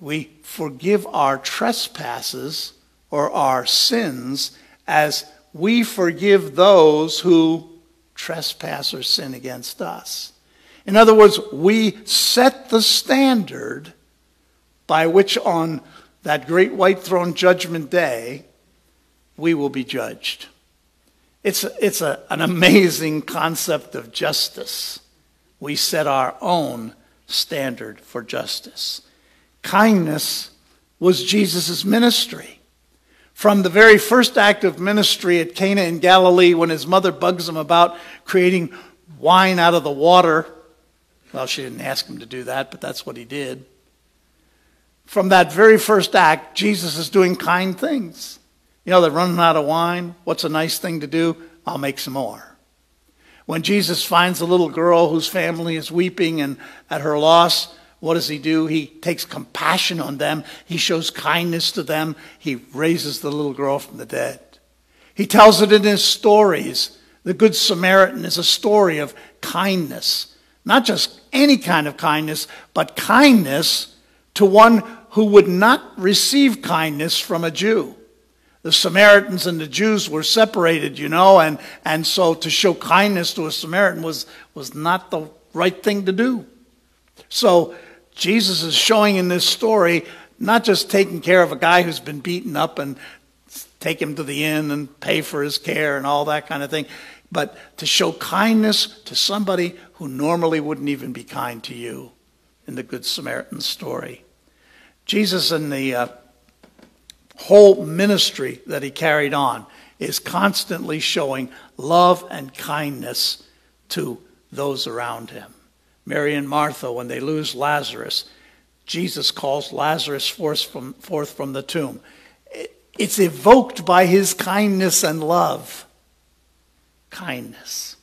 We forgive our trespasses or our sins as we forgive those who trespass or sin against us. In other words, we set the standard by which on that great white throne judgment day we will be judged. It's, it's a, an amazing concept of justice. We set our own standard for justice. Kindness was Jesus' ministry. From the very first act of ministry at Cana in Galilee, when his mother bugs him about creating wine out of the water, well, she didn't ask him to do that, but that's what he did. From that very first act, Jesus is doing kind things. You know, they're running out of wine. What's a nice thing to do? I'll make some more. When Jesus finds a little girl whose family is weeping and at her loss, what does he do? He takes compassion on them. He shows kindness to them. He raises the little girl from the dead. He tells it in his stories. The Good Samaritan is a story of kindness. Not just any kind of kindness, but kindness to one who would not receive kindness from a Jew. The Samaritans and the Jews were separated, you know, and, and so to show kindness to a Samaritan was, was not the right thing to do. So Jesus is showing in this story not just taking care of a guy who's been beaten up and take him to the inn and pay for his care and all that kind of thing, but to show kindness to somebody who normally wouldn't even be kind to you in the Good Samaritan story. Jesus and the uh, whole ministry that he carried on is constantly showing love and kindness to those around him. Mary and Martha, when they lose Lazarus, Jesus calls Lazarus forth from, forth from the tomb. It's evoked by his kindness and love. Kindness.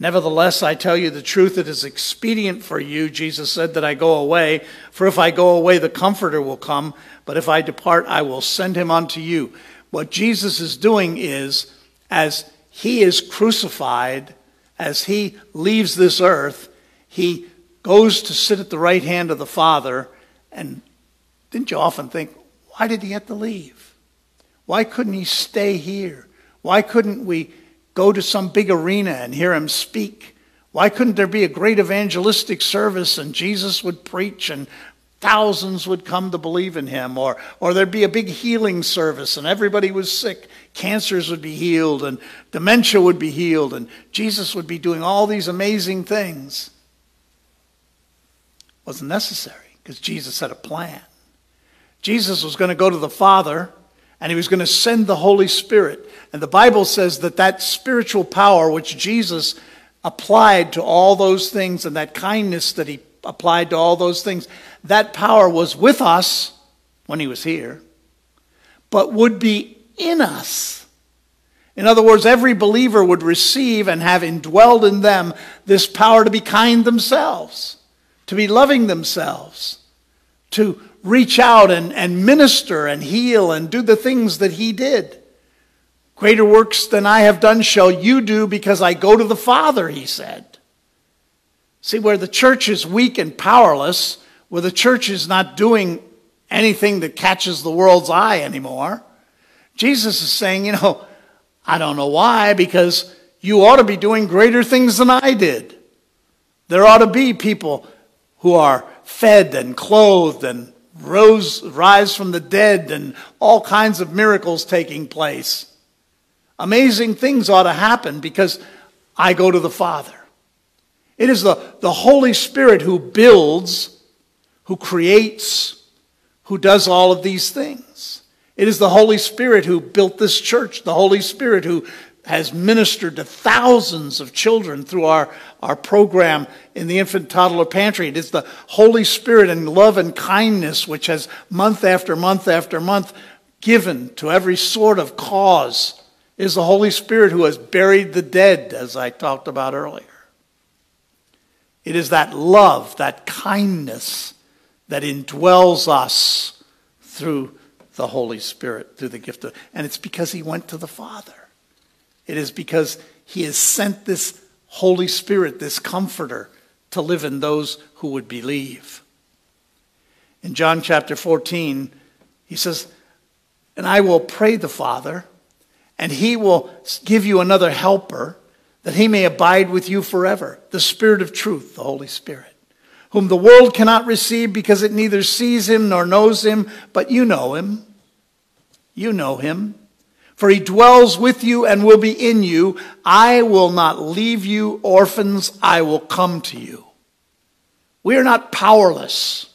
Nevertheless, I tell you the truth, it is expedient for you, Jesus said, that I go away. For if I go away, the Comforter will come. But if I depart, I will send him unto you. What Jesus is doing is, as he is crucified, as he leaves this earth, he goes to sit at the right hand of the Father. And didn't you often think, why did he have to leave? Why couldn't he stay here? Why couldn't we go to some big arena and hear him speak? Why couldn't there be a great evangelistic service and Jesus would preach and thousands would come to believe in him? Or, or there'd be a big healing service and everybody was sick. Cancers would be healed and dementia would be healed and Jesus would be doing all these amazing things wasn't necessary because Jesus had a plan. Jesus was going to go to the Father and he was going to send the Holy Spirit. And the Bible says that that spiritual power which Jesus applied to all those things and that kindness that he applied to all those things, that power was with us when he was here, but would be in us. In other words, every believer would receive and have indwelled in them this power to be kind themselves to be loving themselves, to reach out and, and minister and heal and do the things that he did. Greater works than I have done shall you do because I go to the Father, he said. See, where the church is weak and powerless, where the church is not doing anything that catches the world's eye anymore, Jesus is saying, you know, I don't know why, because you ought to be doing greater things than I did. There ought to be people who are fed and clothed and rose, rise from the dead and all kinds of miracles taking place. Amazing things ought to happen because I go to the Father. It is the, the Holy Spirit who builds, who creates, who does all of these things. It is the Holy Spirit who built this church, the Holy Spirit who has ministered to thousands of children through our, our program in the infant toddler pantry. It is the Holy Spirit and love and kindness which has month after month after month given to every sort of cause. It is the Holy Spirit who has buried the dead, as I talked about earlier. It is that love, that kindness that indwells us through the Holy Spirit, through the gift of, and it's because he went to the Father. It is because he has sent this Holy Spirit, this comforter, to live in those who would believe. In John chapter 14, he says, And I will pray the Father, and he will give you another helper that he may abide with you forever the Spirit of truth, the Holy Spirit, whom the world cannot receive because it neither sees him nor knows him, but you know him. You know him. For he dwells with you and will be in you. I will not leave you orphans, I will come to you. We are not powerless.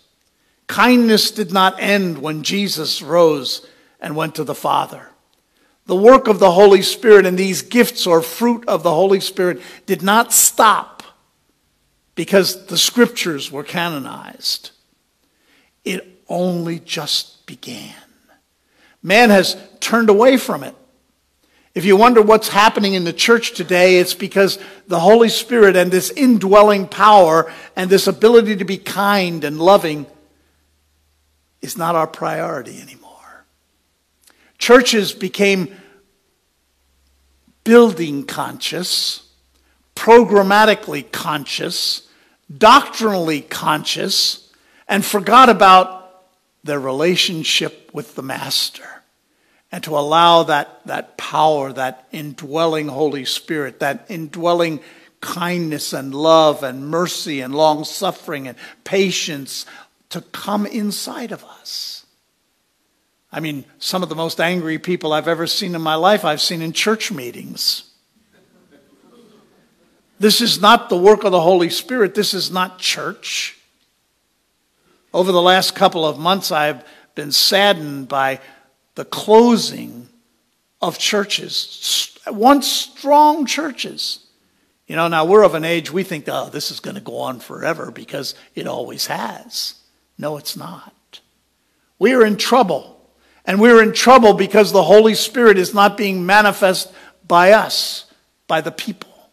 Kindness did not end when Jesus rose and went to the Father. The work of the Holy Spirit and these gifts or fruit of the Holy Spirit did not stop because the scriptures were canonized. It only just began. Man has turned away from it. If you wonder what's happening in the church today, it's because the Holy Spirit and this indwelling power and this ability to be kind and loving is not our priority anymore. Churches became building conscious, programmatically conscious, doctrinally conscious, and forgot about their relationship with the Master. And to allow that, that power, that indwelling Holy Spirit, that indwelling kindness and love and mercy and long suffering and patience to come inside of us. I mean, some of the most angry people I've ever seen in my life, I've seen in church meetings. This is not the work of the Holy Spirit. This is not church. Over the last couple of months, I've been saddened by the closing of churches, once strong churches. You know, now we're of an age we think, oh, this is going to go on forever because it always has. No, it's not. We are in trouble. And we're in trouble because the Holy Spirit is not being manifest by us, by the people.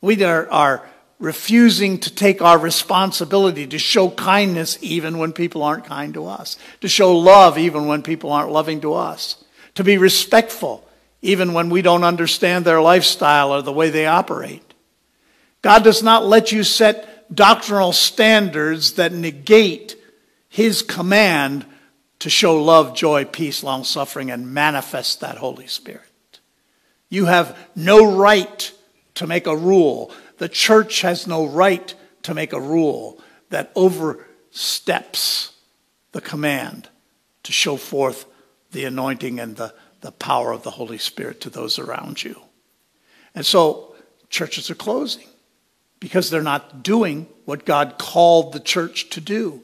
We are, are refusing to take our responsibility to show kindness even when people aren't kind to us, to show love even when people aren't loving to us, to be respectful even when we don't understand their lifestyle or the way they operate. God does not let you set doctrinal standards that negate his command to show love, joy, peace, long suffering, and manifest that Holy Spirit. You have no right to make a rule. The church has no right to make a rule that oversteps the command to show forth the anointing and the, the power of the Holy Spirit to those around you. And so churches are closing because they're not doing what God called the church to do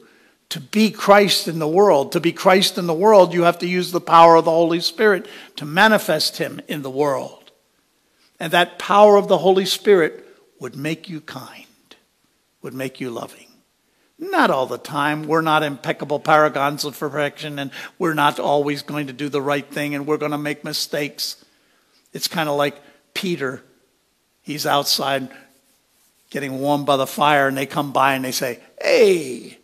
to be Christ in the world. To be Christ in the world, you have to use the power of the Holy Spirit to manifest Him in the world. And that power of the Holy Spirit would make you kind, would make you loving. Not all the time. We're not impeccable paragons of perfection, and we're not always going to do the right thing, and we're going to make mistakes. It's kind of like Peter. He's outside getting warmed by the fire, and they come by and they say, Hey,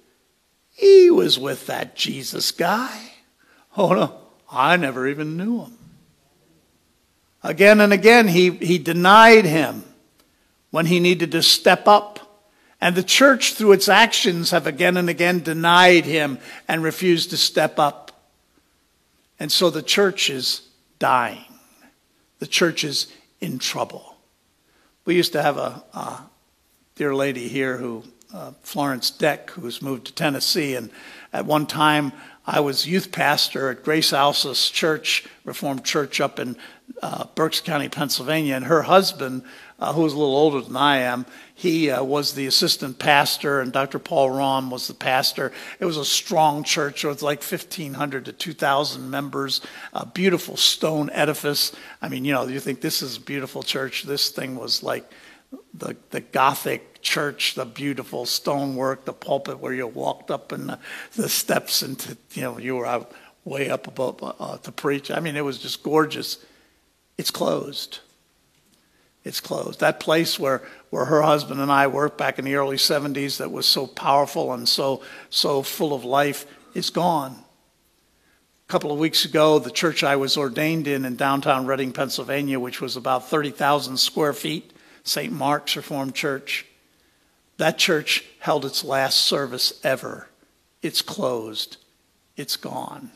he was with that Jesus guy. Oh no, I never even knew him. Again and again, he, he denied him when he needed to step up. And the church, through its actions, have again and again denied him and refused to step up. And so the church is dying. The church is in trouble. We used to have a, a dear lady here who uh, Florence Deck, who's moved to Tennessee. And at one time, I was youth pastor at Grace Alsace Church, Reformed Church up in uh, Berks County, Pennsylvania. And her husband, uh, who was a little older than I am, he uh, was the assistant pastor, and Dr. Paul Rom was the pastor. It was a strong church. It was like 1,500 to 2,000 members, a beautiful stone edifice. I mean, you know, you think this is a beautiful church. This thing was like the, the Gothic church, the beautiful stonework, the pulpit where you walked up and the, the steps into, you know, you were out way up above uh, to preach. I mean, it was just gorgeous. It's closed. It's closed. That place where, where her husband and I worked back in the early 70s that was so powerful and so, so full of life is gone. A couple of weeks ago, the church I was ordained in in downtown Reading, Pennsylvania, which was about 30,000 square feet, St. Mark's Reformed Church. That church held its last service ever. It's closed. It's gone.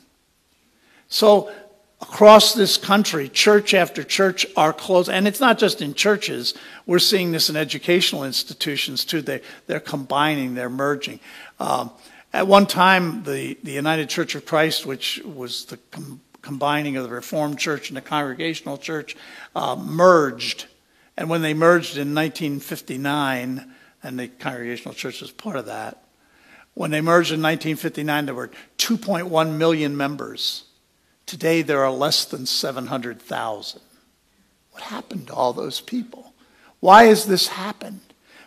So across this country, church after church are closed. And it's not just in churches. We're seeing this in educational institutions too. They, they're combining, they're merging. Um, at one time, the, the United Church of Christ, which was the com- combining of the Reformed Church and the Congregational Church, uh, merged. And when they merged in 1959, and the Congregational Church was part of that, when they merged in 1959, there were 2.1 million members. Today, there are less than 700,000. What happened to all those people? Why has this happened?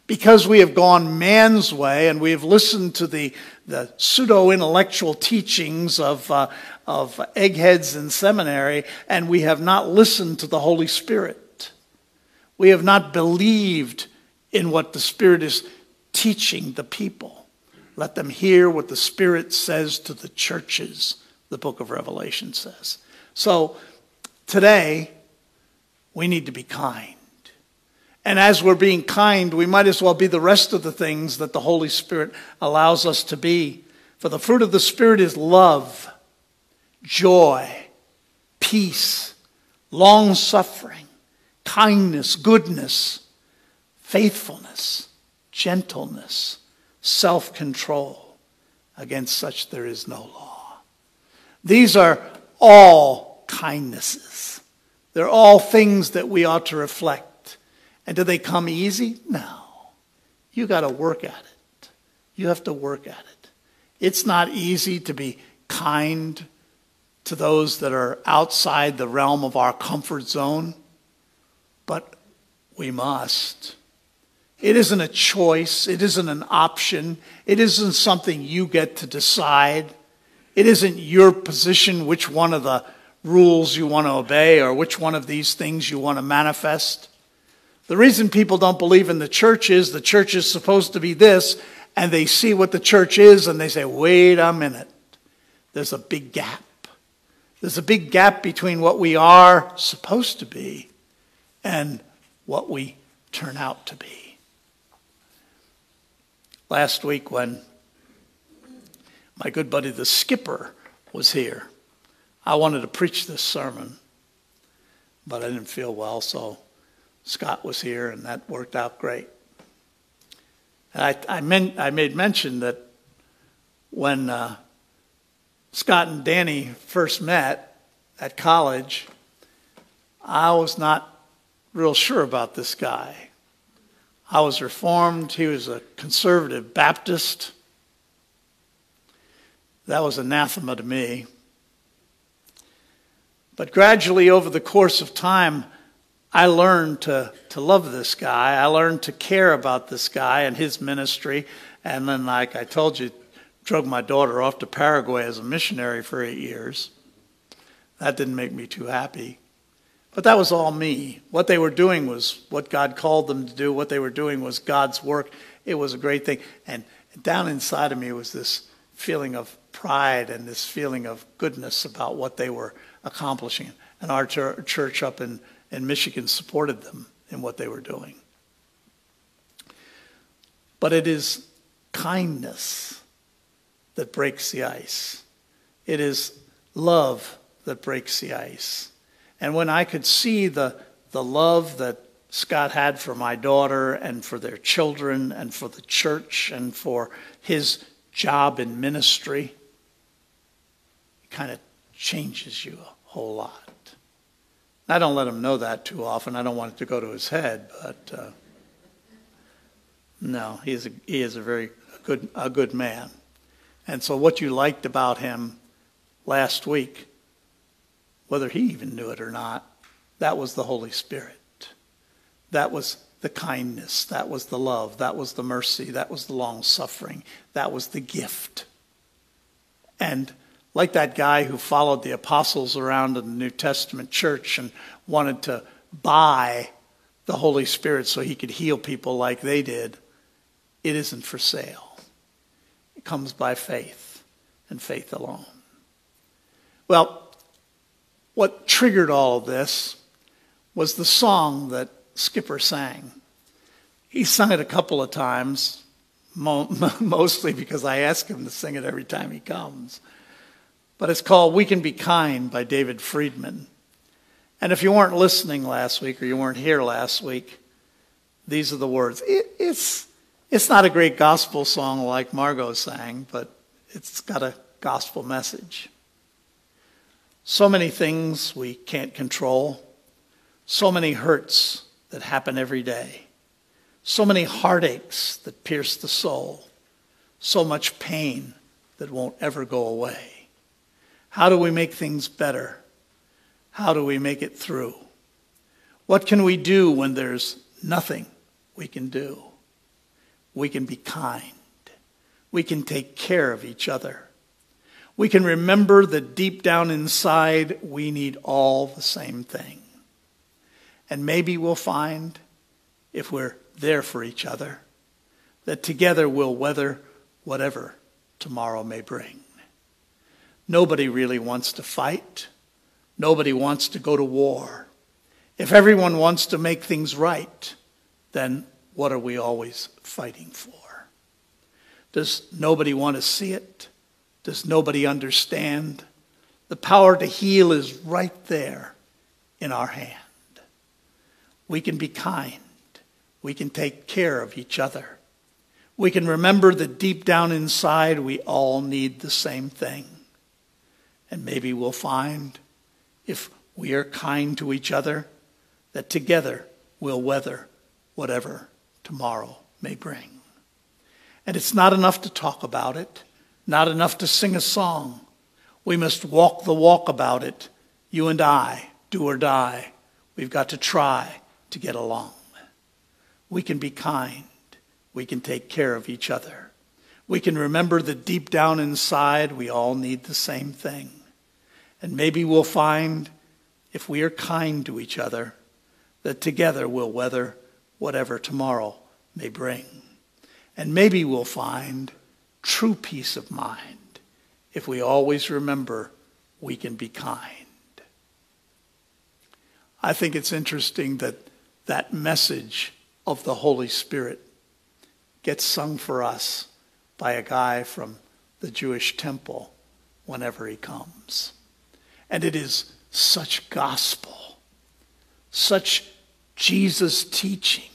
Because we have gone man's way and we have listened to the, the pseudo intellectual teachings of, uh, of eggheads in seminary, and we have not listened to the Holy Spirit. We have not believed in what the Spirit is teaching the people. Let them hear what the Spirit says to the churches, the book of Revelation says. So today, we need to be kind. And as we're being kind, we might as well be the rest of the things that the Holy Spirit allows us to be. For the fruit of the Spirit is love, joy, peace, long suffering, kindness, goodness, faithfulness, gentleness, self control. Against such there is no law. These are all kindnesses. They're all things that we ought to reflect. And do they come easy? No. You got to work at it. You have to work at it. It's not easy to be kind to those that are outside the realm of our comfort zone, but we must. It isn't a choice. It isn't an option. It isn't something you get to decide. It isn't your position which one of the rules you want to obey or which one of these things you want to manifest. The reason people don't believe in the church is the church is supposed to be this, and they see what the church is and they say, wait a minute. There's a big gap. There's a big gap between what we are supposed to be and what we turn out to be last week when my good buddy the skipper was here. I wanted to preach this sermon, but I didn't feel well, so Scott was here, and that worked out great. I, I, meant, I made mention that when uh, Scott and Danny first met at college, I was not real sure about this guy. I was Reformed. He was a conservative Baptist. That was anathema to me. But gradually, over the course of time, I learned to, to love this guy. I learned to care about this guy and his ministry. And then, like I told you, drug my daughter off to Paraguay as a missionary for eight years. That didn't make me too happy. But that was all me. What they were doing was what God called them to do. What they were doing was God's work. It was a great thing. And down inside of me was this feeling of pride and this feeling of goodness about what they were accomplishing. And our church up in, in Michigan supported them in what they were doing. But it is kindness that breaks the ice, it is love that breaks the ice. And when I could see the, the love that Scott had for my daughter and for their children and for the church and for his job in ministry, it kind of changes you a whole lot. I don't let him know that too often. I don't want it to go to his head, but uh, no, he is a, he is a very good a good man. And so, what you liked about him last week whether he even knew it or not, that was the Holy Spirit. That was the kindness. That was the love. That was the mercy. That was the long suffering. That was the gift. And like that guy who followed the apostles around in the New Testament church and wanted to buy the Holy Spirit so he could heal people like they did, it isn't for sale. It comes by faith and faith alone. Well, what triggered all of this was the song that Skipper sang. He sung it a couple of times, mostly because I ask him to sing it every time he comes. but it's called We Can Be Kind by David Friedman. And if you weren't listening last week or you weren't here last week, these are the words. It, it's, it's not a great gospel song like Margot sang, but it's got a gospel message. So many things we can't control, so many hurts that happen every day, so many heartaches that pierce the soul, so much pain that won't ever go away. How do we make things better? How do we make it through? What can we do when there's nothing we can do? We can be kind. We can take care of each other. We can remember that deep down inside, we need all the same thing. And maybe we'll find, if we're there for each other, that together we'll weather whatever tomorrow may bring. Nobody really wants to fight. Nobody wants to go to war. If everyone wants to make things right, then what are we always fighting for? Does nobody want to see it? Does nobody understand? The power to heal is right there in our hand. We can be kind. We can take care of each other. We can remember that deep down inside we all need the same thing. And maybe we'll find if we are kind to each other, that together we'll weather whatever tomorrow may bring. And it's not enough to talk about it, not enough to sing a song. We must walk the walk about it, you and I, do or die. We've got to try to get along. We can be kind. We can take care of each other. We can remember that deep down inside we all need the same thing. And maybe we'll find, if we are kind to each other, that together we'll weather whatever tomorrow may bring. And maybe we'll find true peace of mind if we always remember we can be kind. I think it's interesting that that message of the Holy Spirit gets sung for us by a guy from the Jewish temple whenever he comes. And it is such gospel, such Jesus teaching.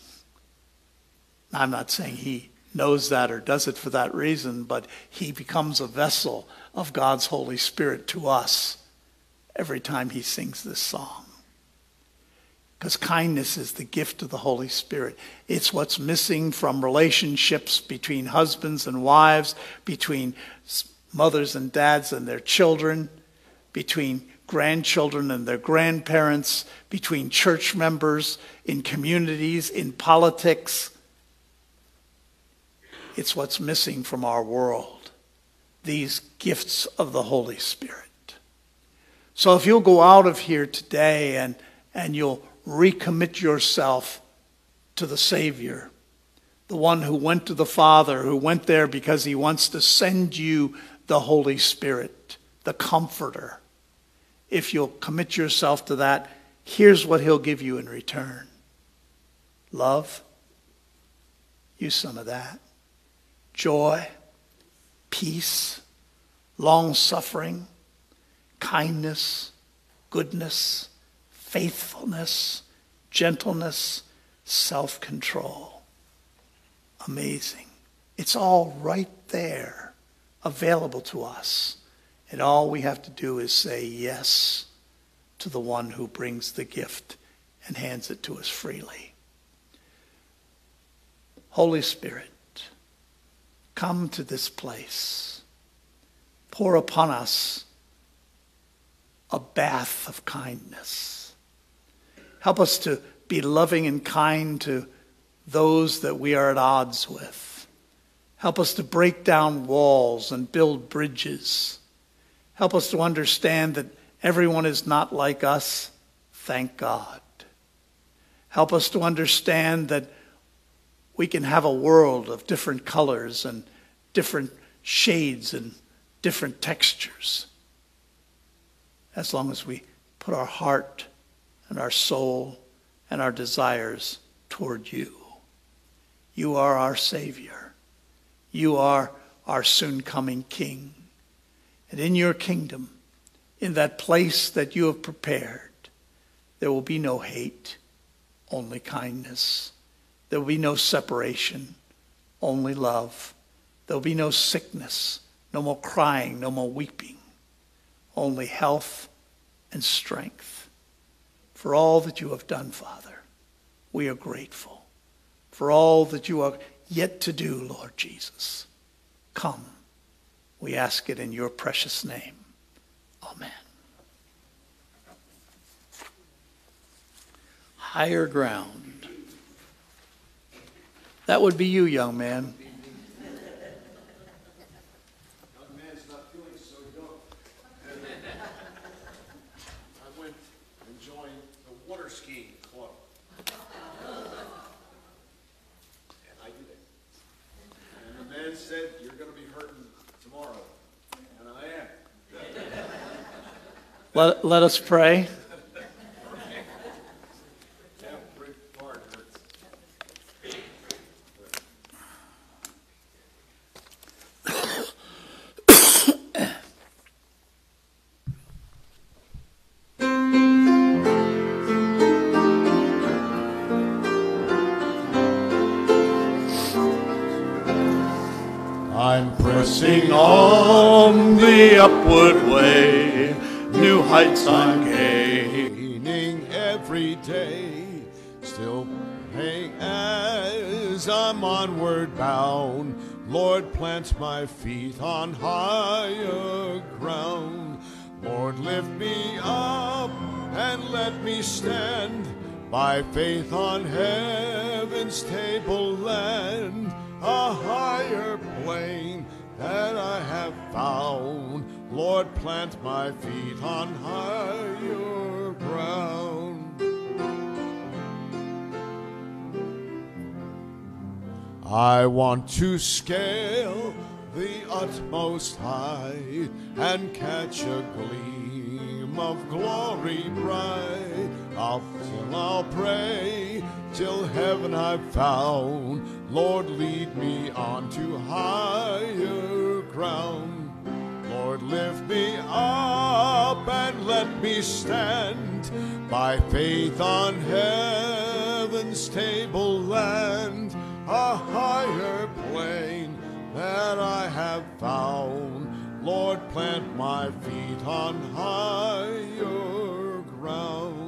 I'm not saying he knows that or does it for that reason, but he becomes a vessel of God's Holy Spirit to us every time he sings this song. Because kindness is the gift of the Holy Spirit. It's what's missing from relationships between husbands and wives, between mothers and dads and their children, between grandchildren and their grandparents, between church members, in communities, in politics. It's what's missing from our world, these gifts of the Holy Spirit. So if you'll go out of here today and, and you'll recommit yourself to the Savior, the one who went to the Father, who went there because he wants to send you the Holy Spirit, the Comforter if you'll commit yourself to that, here's what he'll give you in return love. Use some of that. Joy, peace, long suffering, kindness, goodness, faithfulness, gentleness, self control. Amazing. It's all right there, available to us. And all we have to do is say yes to the one who brings the gift and hands it to us freely. Holy Spirit, come to this place. Pour upon us a bath of kindness. Help us to be loving and kind to those that we are at odds with. Help us to break down walls and build bridges Help us to understand that everyone is not like us. Thank God. Help us to understand that we can have a world of different colors and different shades and different textures as long as we put our heart and our soul and our desires toward you. You are our Savior. You are our soon coming King. And in your kingdom, in that place that you have prepared, there will be no hate, only kindness. There will be no separation, only love. There will be no sickness, no more crying, no more weeping, only health and strength. For all that you have done, Father, we are grateful. For all that you are yet to do, Lord Jesus. Come. We ask it in your precious name. Amen. Higher ground. That would be you, young man. Young man's not feeling so young. I went and joined the water skiing club. And I did it. And the man said, you're gonna be hurting tomorrow. And I am. Let, let us pray. Plant my feet on higher ground. I want to scale the utmost high and catch a gleam of glory bright. I'll till I'll pray till heaven I've found. Lord, lead me on to higher ground. Lord, lift me up and let me stand by faith on heaven's tableland, a higher plane that I have found. Lord, plant my feet on higher ground.